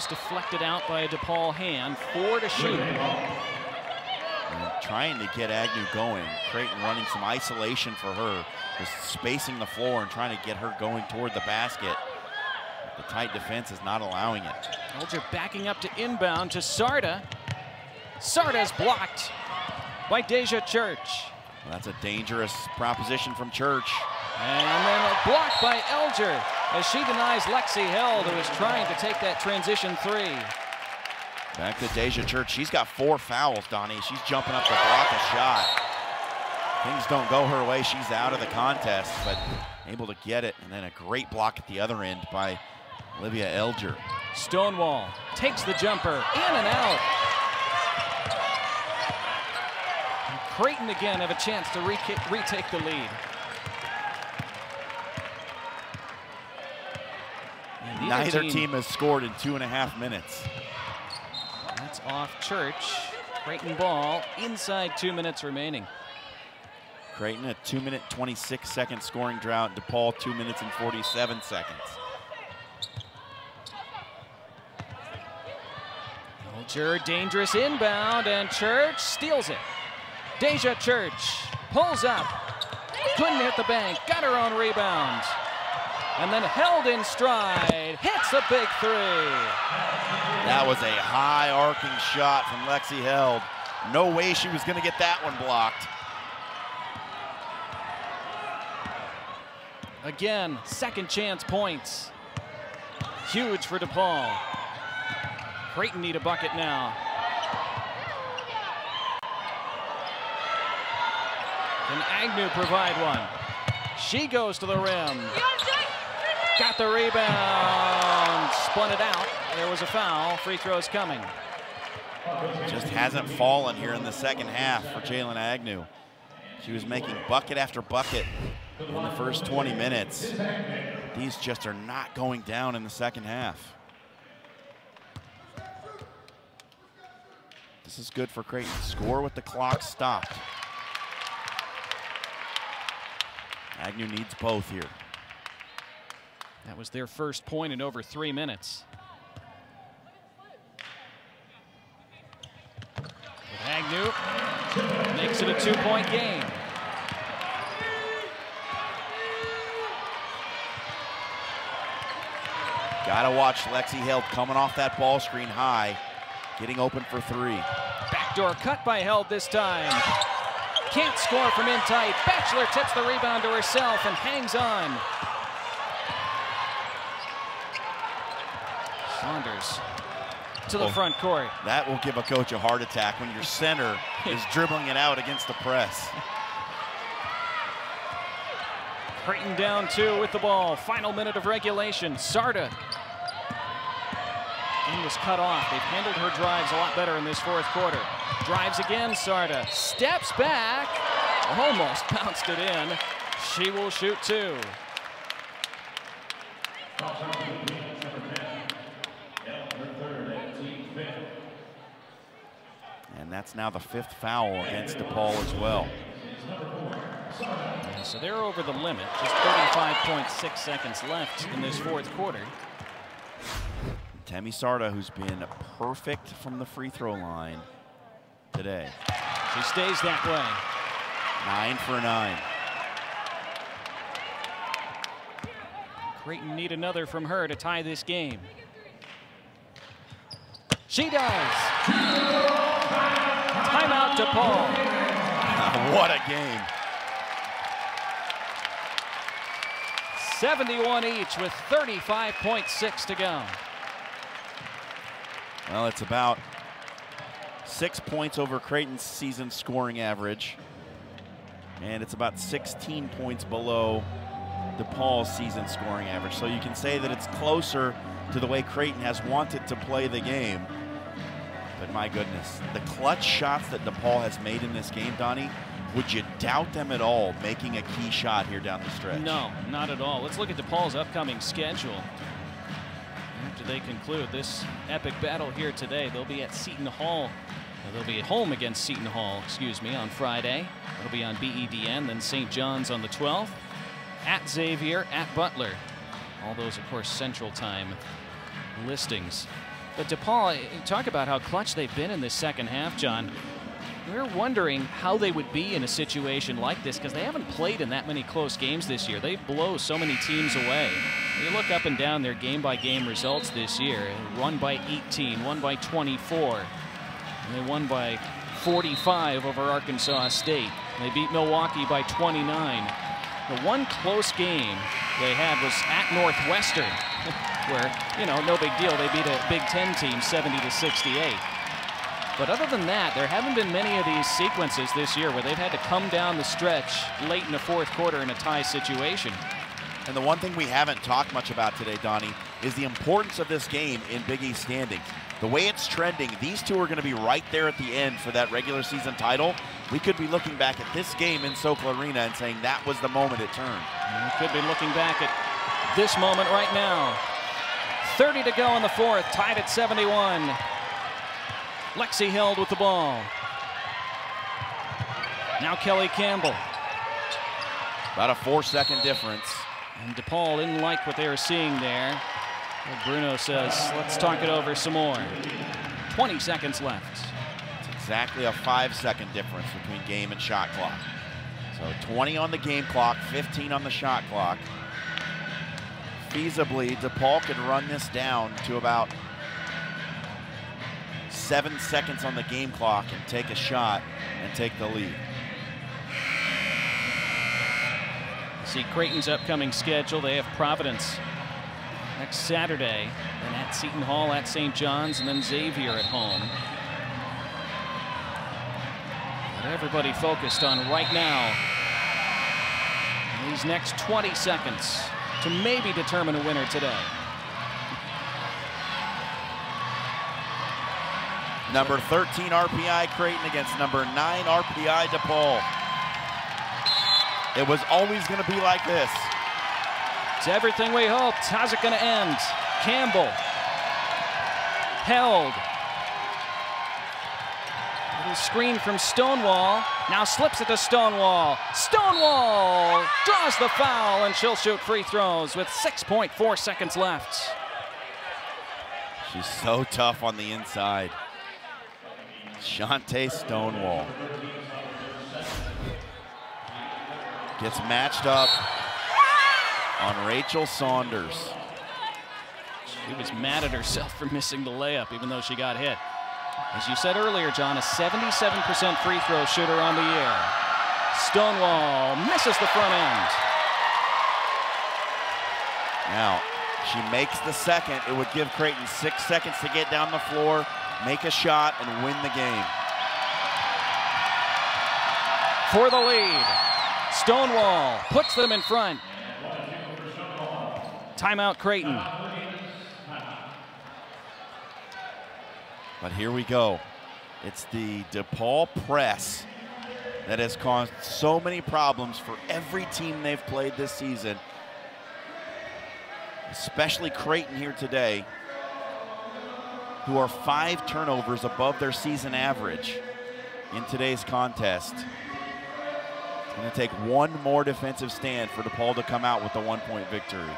And that was deflected out by a DePaul hand. Four to shoot. And trying to get Agnew going. Creighton running some isolation for her. Just spacing the floor and trying to get her going toward the basket. The tight defense is not allowing it. Elger backing up to inbound to Sarda. Sarda's blocked by Deja Church. Well, that's a dangerous proposition from Church. And then a block by Elger as she denies Lexi Held, who is trying to take that transition three. Back to Deja Church. She's got four fouls, Donnie. She's jumping up to block a shot. Things don't go her way. She's out of the contest, but able to get it. And then a great block at the other end by Olivia Elger. Stonewall takes the jumper in and out. And Creighton again have a chance to re retake the lead. Neither team, team has scored in two and a half minutes. That's off Church. Creighton ball inside two minutes remaining. Creighton a two minute 26 second scoring drought. DePaul two minutes and 47 seconds. Elger dangerous inbound and Church steals it. Deja Church pulls up. Couldn't hit the bank. Got her own rebound. And then held in stride. Hits a big three. That was a high arcing shot from Lexi Held. No way she was going to get that one blocked. Again, second chance points. Huge for DePaul. Creighton need a bucket now. Can Agnew provide one? She goes to the rim. Got the rebound. Spun it out. There was a foul. Free throws coming. Just hasn't fallen here in the second half for Jaylyn Agnew. She was making bucket after bucket in the first 20 minutes. These just are not going down in the second half. This is good for Creighton. Score with the clock stopped. Agnew needs both here. That was their first point in over three minutes. Agnew makes it a two-point game. Gotta watch Lexi Held coming off that ball screen high, getting open for three. Backdoor cut by Held this time. Can't score from in tight. Batchelor tips the rebound to herself and hangs on. Saunders to the Oh. front court. That will give a coach a heart attack when your center is dribbling it out against the press. Creighton down two with the ball. Final minute of regulation. Sarda. And was cut off. They've handled her drives a lot better in this fourth quarter. Drives again, Sarda. Steps back. Almost bounced it in. She will shoot two. And that's now the fifth foul against DePaul as well. So they're over the limit. Just 35.6 seconds left in this fourth quarter. Temi Sarda, who's been perfect from the free throw line today. She stays that way. Nine for nine. Creighton need another from her to tie this game. She does. Timeout DePaul. what a game. 71 each with 35.6 to go. Well, it's about six points over Creighton's season scoring average. And it's about 16 points below DePaul's season scoring average. So you can say that it's closer to the way Creighton has wanted to play the game. But my goodness, the clutch shots that DePaul has made in this game, Donnie, would you doubt them at all making a key shot here down the stretch? No, not at all. Let's look at DePaul's upcoming schedule. After they conclude this epic battle here today, they'll be at Seton Hall. They'll be at home against Seton Hall, excuse me, on Friday. It'll be on BEDN, then St. John's on the 12th. At Xavier, at Butler. All those, of course, Central Time listings. But DePaul, eh, talk about how clutch they've been in this second half, John. We're wondering how they would be in a situation like this because they haven't played in that many close games this year. They blow so many teams away. You look up and down their game by game results this year one by 18, one by 24, and they won by 45 over Arkansas State. They beat Milwaukee by 29. The one close game they had was at Northwestern, where, you know, no big deal. They beat a Big Ten team 70 to 68. But other than that, there haven't been many of these sequences this year where they've had to come down the stretch late in the fourth quarter in a tie situation. And the one thing we haven't talked much about today, Donnie, is the importance of this game in Big East standings. The way it's trending, these two are going to be right there at the end for that regular season title. We could be looking back at this game in Sokol Arena and saying that was the moment it turned. We could be looking back at this moment right now. 30 to go in the fourth, tied at 71. Lexi Held with the ball. Now Kelly Campbell. About a four second difference. And DePaul didn't like what they were seeing there. Well, Bruno says, let's talk it over some more. 20 seconds left. It's exactly a five second difference between game and shot clock. So 20 on the game clock, 15 on the shot clock. Feasibly, DePaul could run this down to about seven seconds on the game clock and take a shot and take the lead. See Creighton's upcoming schedule. They have Providence next Saturday, then at Seton Hall, at St. John's, and then Xavier at home. But everybody focused on right now These next 20 seconds to maybe determine a winner today. Number 13 RPI Creighton against number 9 RPI DePaul. It was always going to be like this. It's everything we hoped. How's it going to end? Campbell held. Little screen from Stonewall. Now slips it to Stonewall. Stonewall draws the foul, and she'll shoot free throws with 6.4 seconds left. She's so tough on the inside. Chante Stonewall. Gets matched up on Rachel Saunders. She was mad at herself for missing the layup, even though she got hit. As you said earlier, John, a 77% free throw shooter on the year. Stonewall misses the front end. Now, she makes the second. It would give Creighton six seconds to get down the floor, make a shot, and win the game. For the lead, Stonewall puts them in front. Timeout Creighton. But here we go. It's the DePaul press that has caused so many problems for every team they've played this season, especially Creighton here today, who are five turnovers above their season average in today's contest. It's going to take one more defensive stand for DePaul to come out with the one-point victory.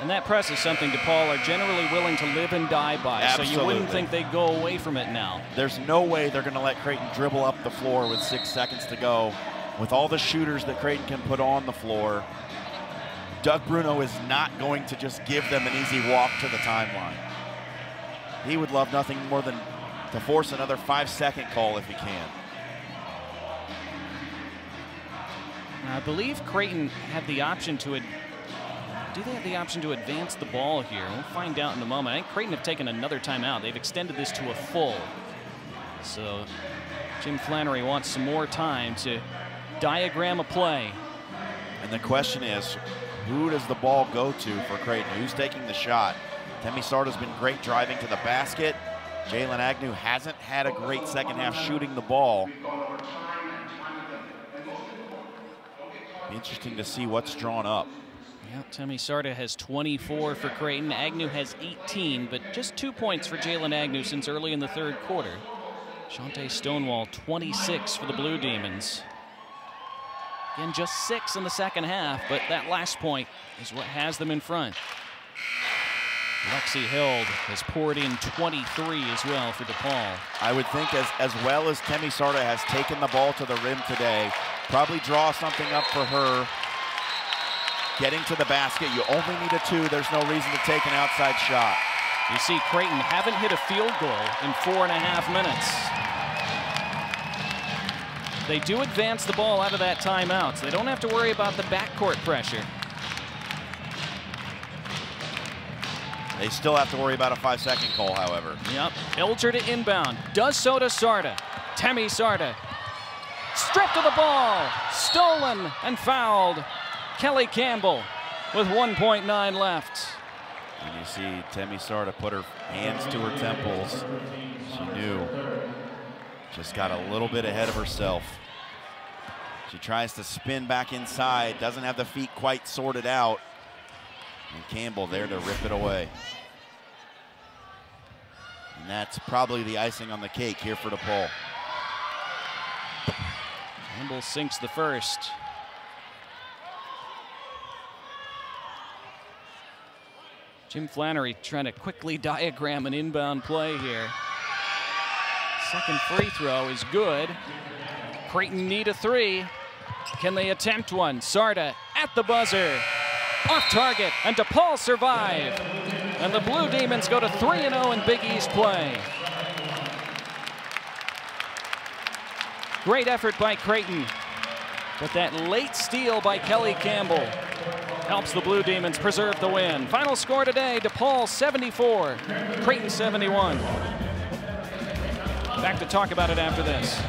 And that press is something DePaul are generally willing to live and die by, Absolutely. so you wouldn't think they'd go away from it now. There's no way they're going to let Creighton dribble up the floor with six seconds to go. With all the shooters that Creighton can put on the floor, Doug Bruno is not going to just give them an easy walk to the timeline. He would love nothing more than to force another five-second call if he can. I believe Creighton had the option to. Ad- do they have the option to advance the ball here? We'll find out in a moment. I think Creighton have taken another timeout. They've extended this to a full. So Jim Flanery wants some more time to diagram a play. And the question is, who does the ball go to for Creighton? Who's taking the shot? Temi Sarda's been great driving to the basket. Jaylyn Agnew hasn't had a great second half shooting the ball. Interesting to see what's drawn up. Temi Sarda has 24 for Creighton. Agnew has 18, but just two points for Jaylyn Agnew since early in the third quarter. Chante Stonewall, 26 for the Blue Demons. Again, just six in the second half, but that last point is what has them in front. Lexi Held has poured in 23 as well for DePaul. I would think as, as well as Temi Sarda has taken the ball to the rim today, probably draw something up for her. Getting to the basket, you only need a two. There's no reason to take an outside shot. You see Creighton haven't hit a field goal in four and a half minutes. They do advance the ball out of that timeout, so they don't have to worry about the backcourt pressure. They still have to worry about a five-second call, however. Yep, Elger to inbound, does so to Sarda. Temi Sarda, stripped of the ball, stolen and fouled. Kelly Campbell with 1.9 left. And you see Temi Sarda put her hands to her temples. She knew. Just got a little bit ahead of herself. She tries to spin back inside, doesn't have the feet quite sorted out. And Campbell there to rip it away. And that's probably the icing on the cake here for DePaul. Campbell sinks the first. Jim Flanery trying to quickly diagram an inbound play here. Second free throw is good. Creighton need a three. Can they attempt one? Carda at the buzzer. Off target, and DePaul survive. And the Blue Demons go to 3-0 in Big East play. Great effort by Creighton. But that late steal by Kelly Campbell helps the Blue Demons preserve the win. Final score today, DePaul 74, Creighton 71. Back to talk about it after this.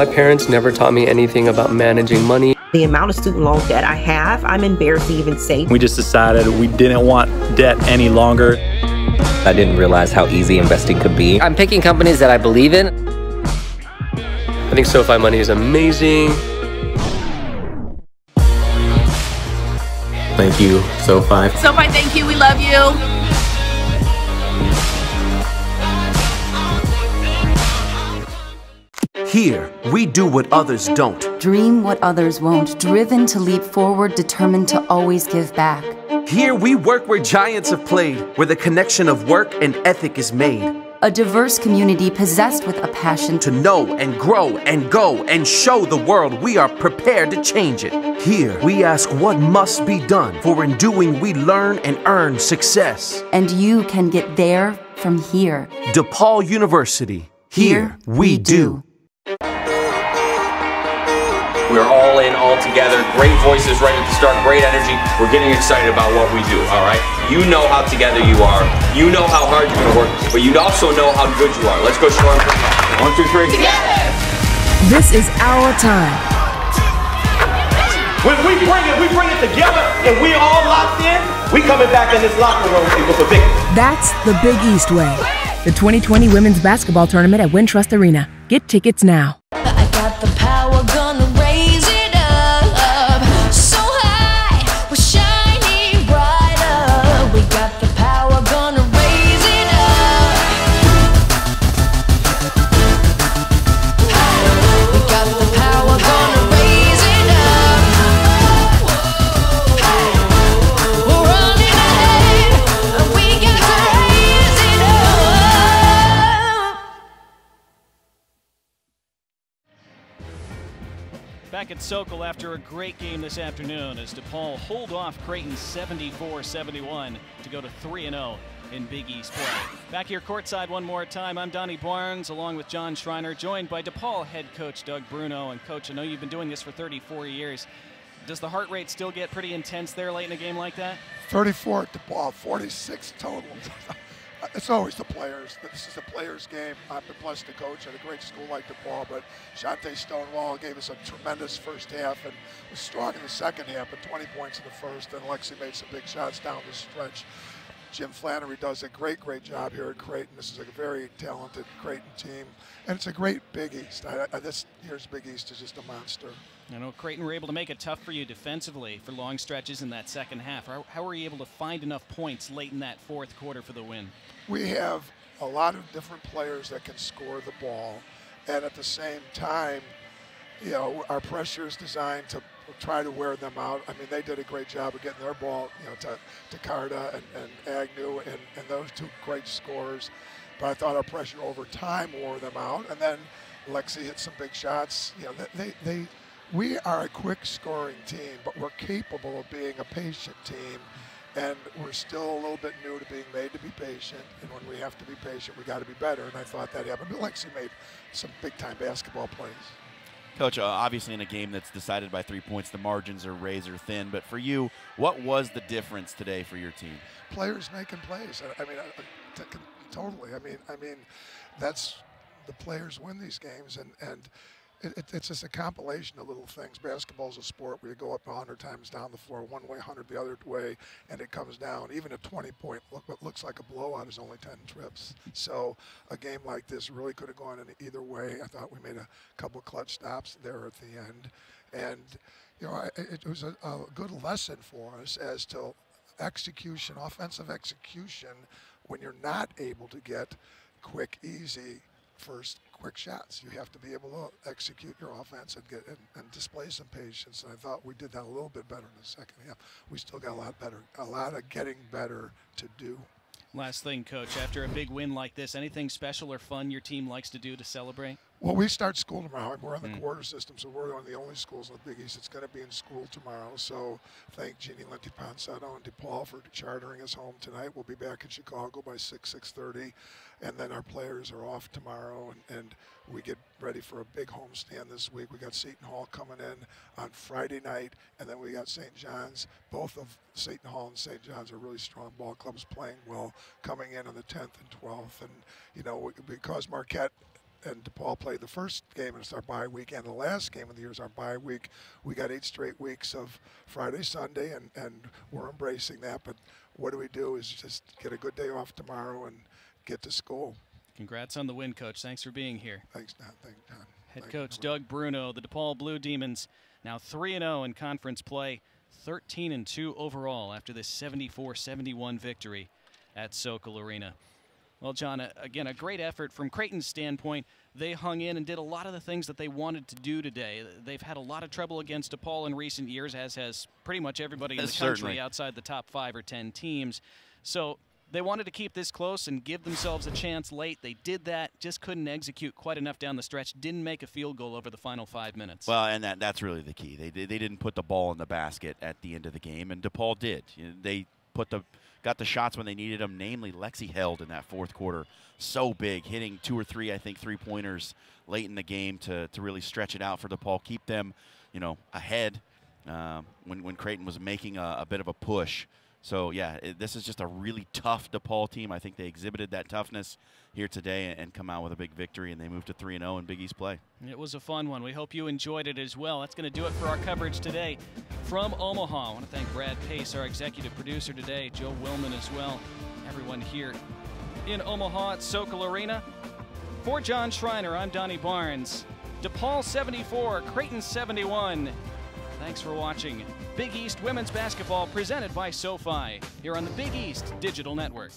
My parents never taught me anything about managing money. The amount of student loan debt I have, I'm embarrassed to even say. We just decided we didn't want debt any longer. I didn't realize how easy investing could be. I'm picking companies that I believe in. I think SoFi Money is amazing. Thank you, SoFi. SoFi, thank you. We love you. Here, we do what others don't. Dream what others won't, driven to leap forward, determined to always give back. Here, we work where giants have played, where the connection of work and ethic is made. A diverse community possessed with a passion to know and grow and go and show the world we are prepared to change it. Here, we ask what must be done, for in doing we learn and earn success. And you can get there from here. DePaul University. Here, we do. We're all in, all together. Great voices right at the start, great energy. We're getting excited about what we do, all right? You know how together you are. You know how hard you're going to work, but you also know how good you are. Let's go show them. One, two, three. Together! This is our time. When we bring it, we bring it together and we all locked in, we coming back in this locker room with for victory. That's the Big East Way. The 2020 Women's Basketball Tournament at Wintrust Arena. Get tickets now. Sokol after a great game this afternoon as DePaul hold off Creighton 74-71 to go to 3-0 in Big East play. Back here courtside one more time, I'm Donnie Barnes along with John Schreiner, joined by DePaul head coach Doug Bruno. And coach, I know you've been doing this for 34 years. Does the heart rate still get pretty intense there late in a game like that? 34 at DePaul, 46 total. Uh, it's always the players. This is the players' game. I've been blessed to coach at a great school like DePaul, but Chante Stonewall gave us a tremendous first half and was strong in the second half, but 20 points in the first, and Lexi made some big shots down the stretch. Jim Flanery does a great, great job here at Creighton. This is a very talented Creighton team, and it's a great Big East. I, I, this year's Big East is just a monster. I know Creighton were able to make it tough for you defensively for long stretches in that second half. How, how were you able to find enough points late in that fourth quarter for the win? We have a lot of different players that can score the ball, and at the same time, you know, our pressure is designed to try to wear them out. I mean, they did a great job of getting their ball, you know, to, to Carda and, and Agnew and, and those two great scores. But I thought our pressure over time wore them out. And then Lexi hit some big shots. You know, they, they, we are a quick scoring team, but we're capable of being a patient team. And we're still a little bit new to being made to be patient. And when we have to be patient, we got to be better. And I thought that happened. But Lexi made some big time basketball plays. Coach, uh, obviously in a game that's decided by three points, the margins are razor thin. But for you, what was the difference today for your team? Players making plays. I, I mean, I, totally. I mean, I mean, that's the players win these games, and and it, it, it's just a compilation of little things. Basketball's a sport where you go up 100 times down the floor, one way, 100 the other way, and it comes down. Even a 20 point, look, what looks like a blowout is only 10 trips. So a game like this really could have gone in either way. I thought we made a couple clutch stops there at the end. And, you know, it, it was a, a good lesson for us as to execution, offensive execution, when you're not able to get quick, easy first quick shots. You have to be able to execute your offense and get and, and, display some patience. And I thought we did that a little bit better in the second half. We still got a lot better, a lot of getting better to do. Last thing, coach. After a big win like this, anything special or fun your team likes to do to celebrate? Well, we start school tomorrow. We're on the mm. quarter system, so we're one of the only schools in the Big East that's going to be in school tomorrow. So thank Jeannie Lenti Ponsetto and DePaul for chartering us home tonight. We'll be back in Chicago by 6, 6.30. And then our players are off tomorrow, and, and we get ready for a big homestand this week. We got Seton Hall coming in on Friday night, and then we got St. John's. Both of Seton Hall and St. John's are really strong ball clubs playing well, coming in on the 10th and 12th. And, you know, because Marquette and DePaul played the first game and it's our bye week, and the last game of the year is our bye week. We got eight straight weeks of Friday, Sunday, and, and we're embracing that. But what do we do is just get a good day off tomorrow and get to school. Congrats on the win, Coach. Thanks for being here. Thanks, Don. Thanks, Don. Head Thank coach. Doug Bruno, the DePaul Blue Demons, now 3 0 in conference play, 13 and 2 overall after this 74 71 victory at Sokol Arena. Well, John, again, a great effort from Creighton's standpoint. They hung in and did a lot of the things that they wanted to do today. They've had a lot of trouble against DePaul in recent years, as has pretty much everybody in the country outside the top five or ten teams. So they wanted to keep this close and give themselves a chance late. They did that, just couldn't execute quite enough down the stretch. Didn't make a field goal over the final five minutes. Well, and that, that's really the key. They, they didn't put the ball in the basket at the end of the game, and DePaul did. You know, they put the got the shots when they needed them. Namely, Lexi Held in that fourth quarter so big, hitting two or three, I think, three pointers late in the game to to really stretch it out for DePaul, keep them, you know, ahead um, when when Creighton was making a, a bit of a push. So yeah, it, this is just a really tough DePaul team. I think they exhibited that toughness here today and, and come out with a big victory, and they moved to three and zero in Big East play. It was a fun one. We hope you enjoyed it as well. That's going to do it for our coverage today from Omaha. I want to thank Brad Pace, our executive producer today, Joe Willman as well, everyone here in Omaha at Sokol Arena. For John Schreiner, I'm Donnie Barnes. DePaul 74, Creighton 71. Thanks for watching Big East Women's Basketball presented by SoFi here on the Big East Digital Network.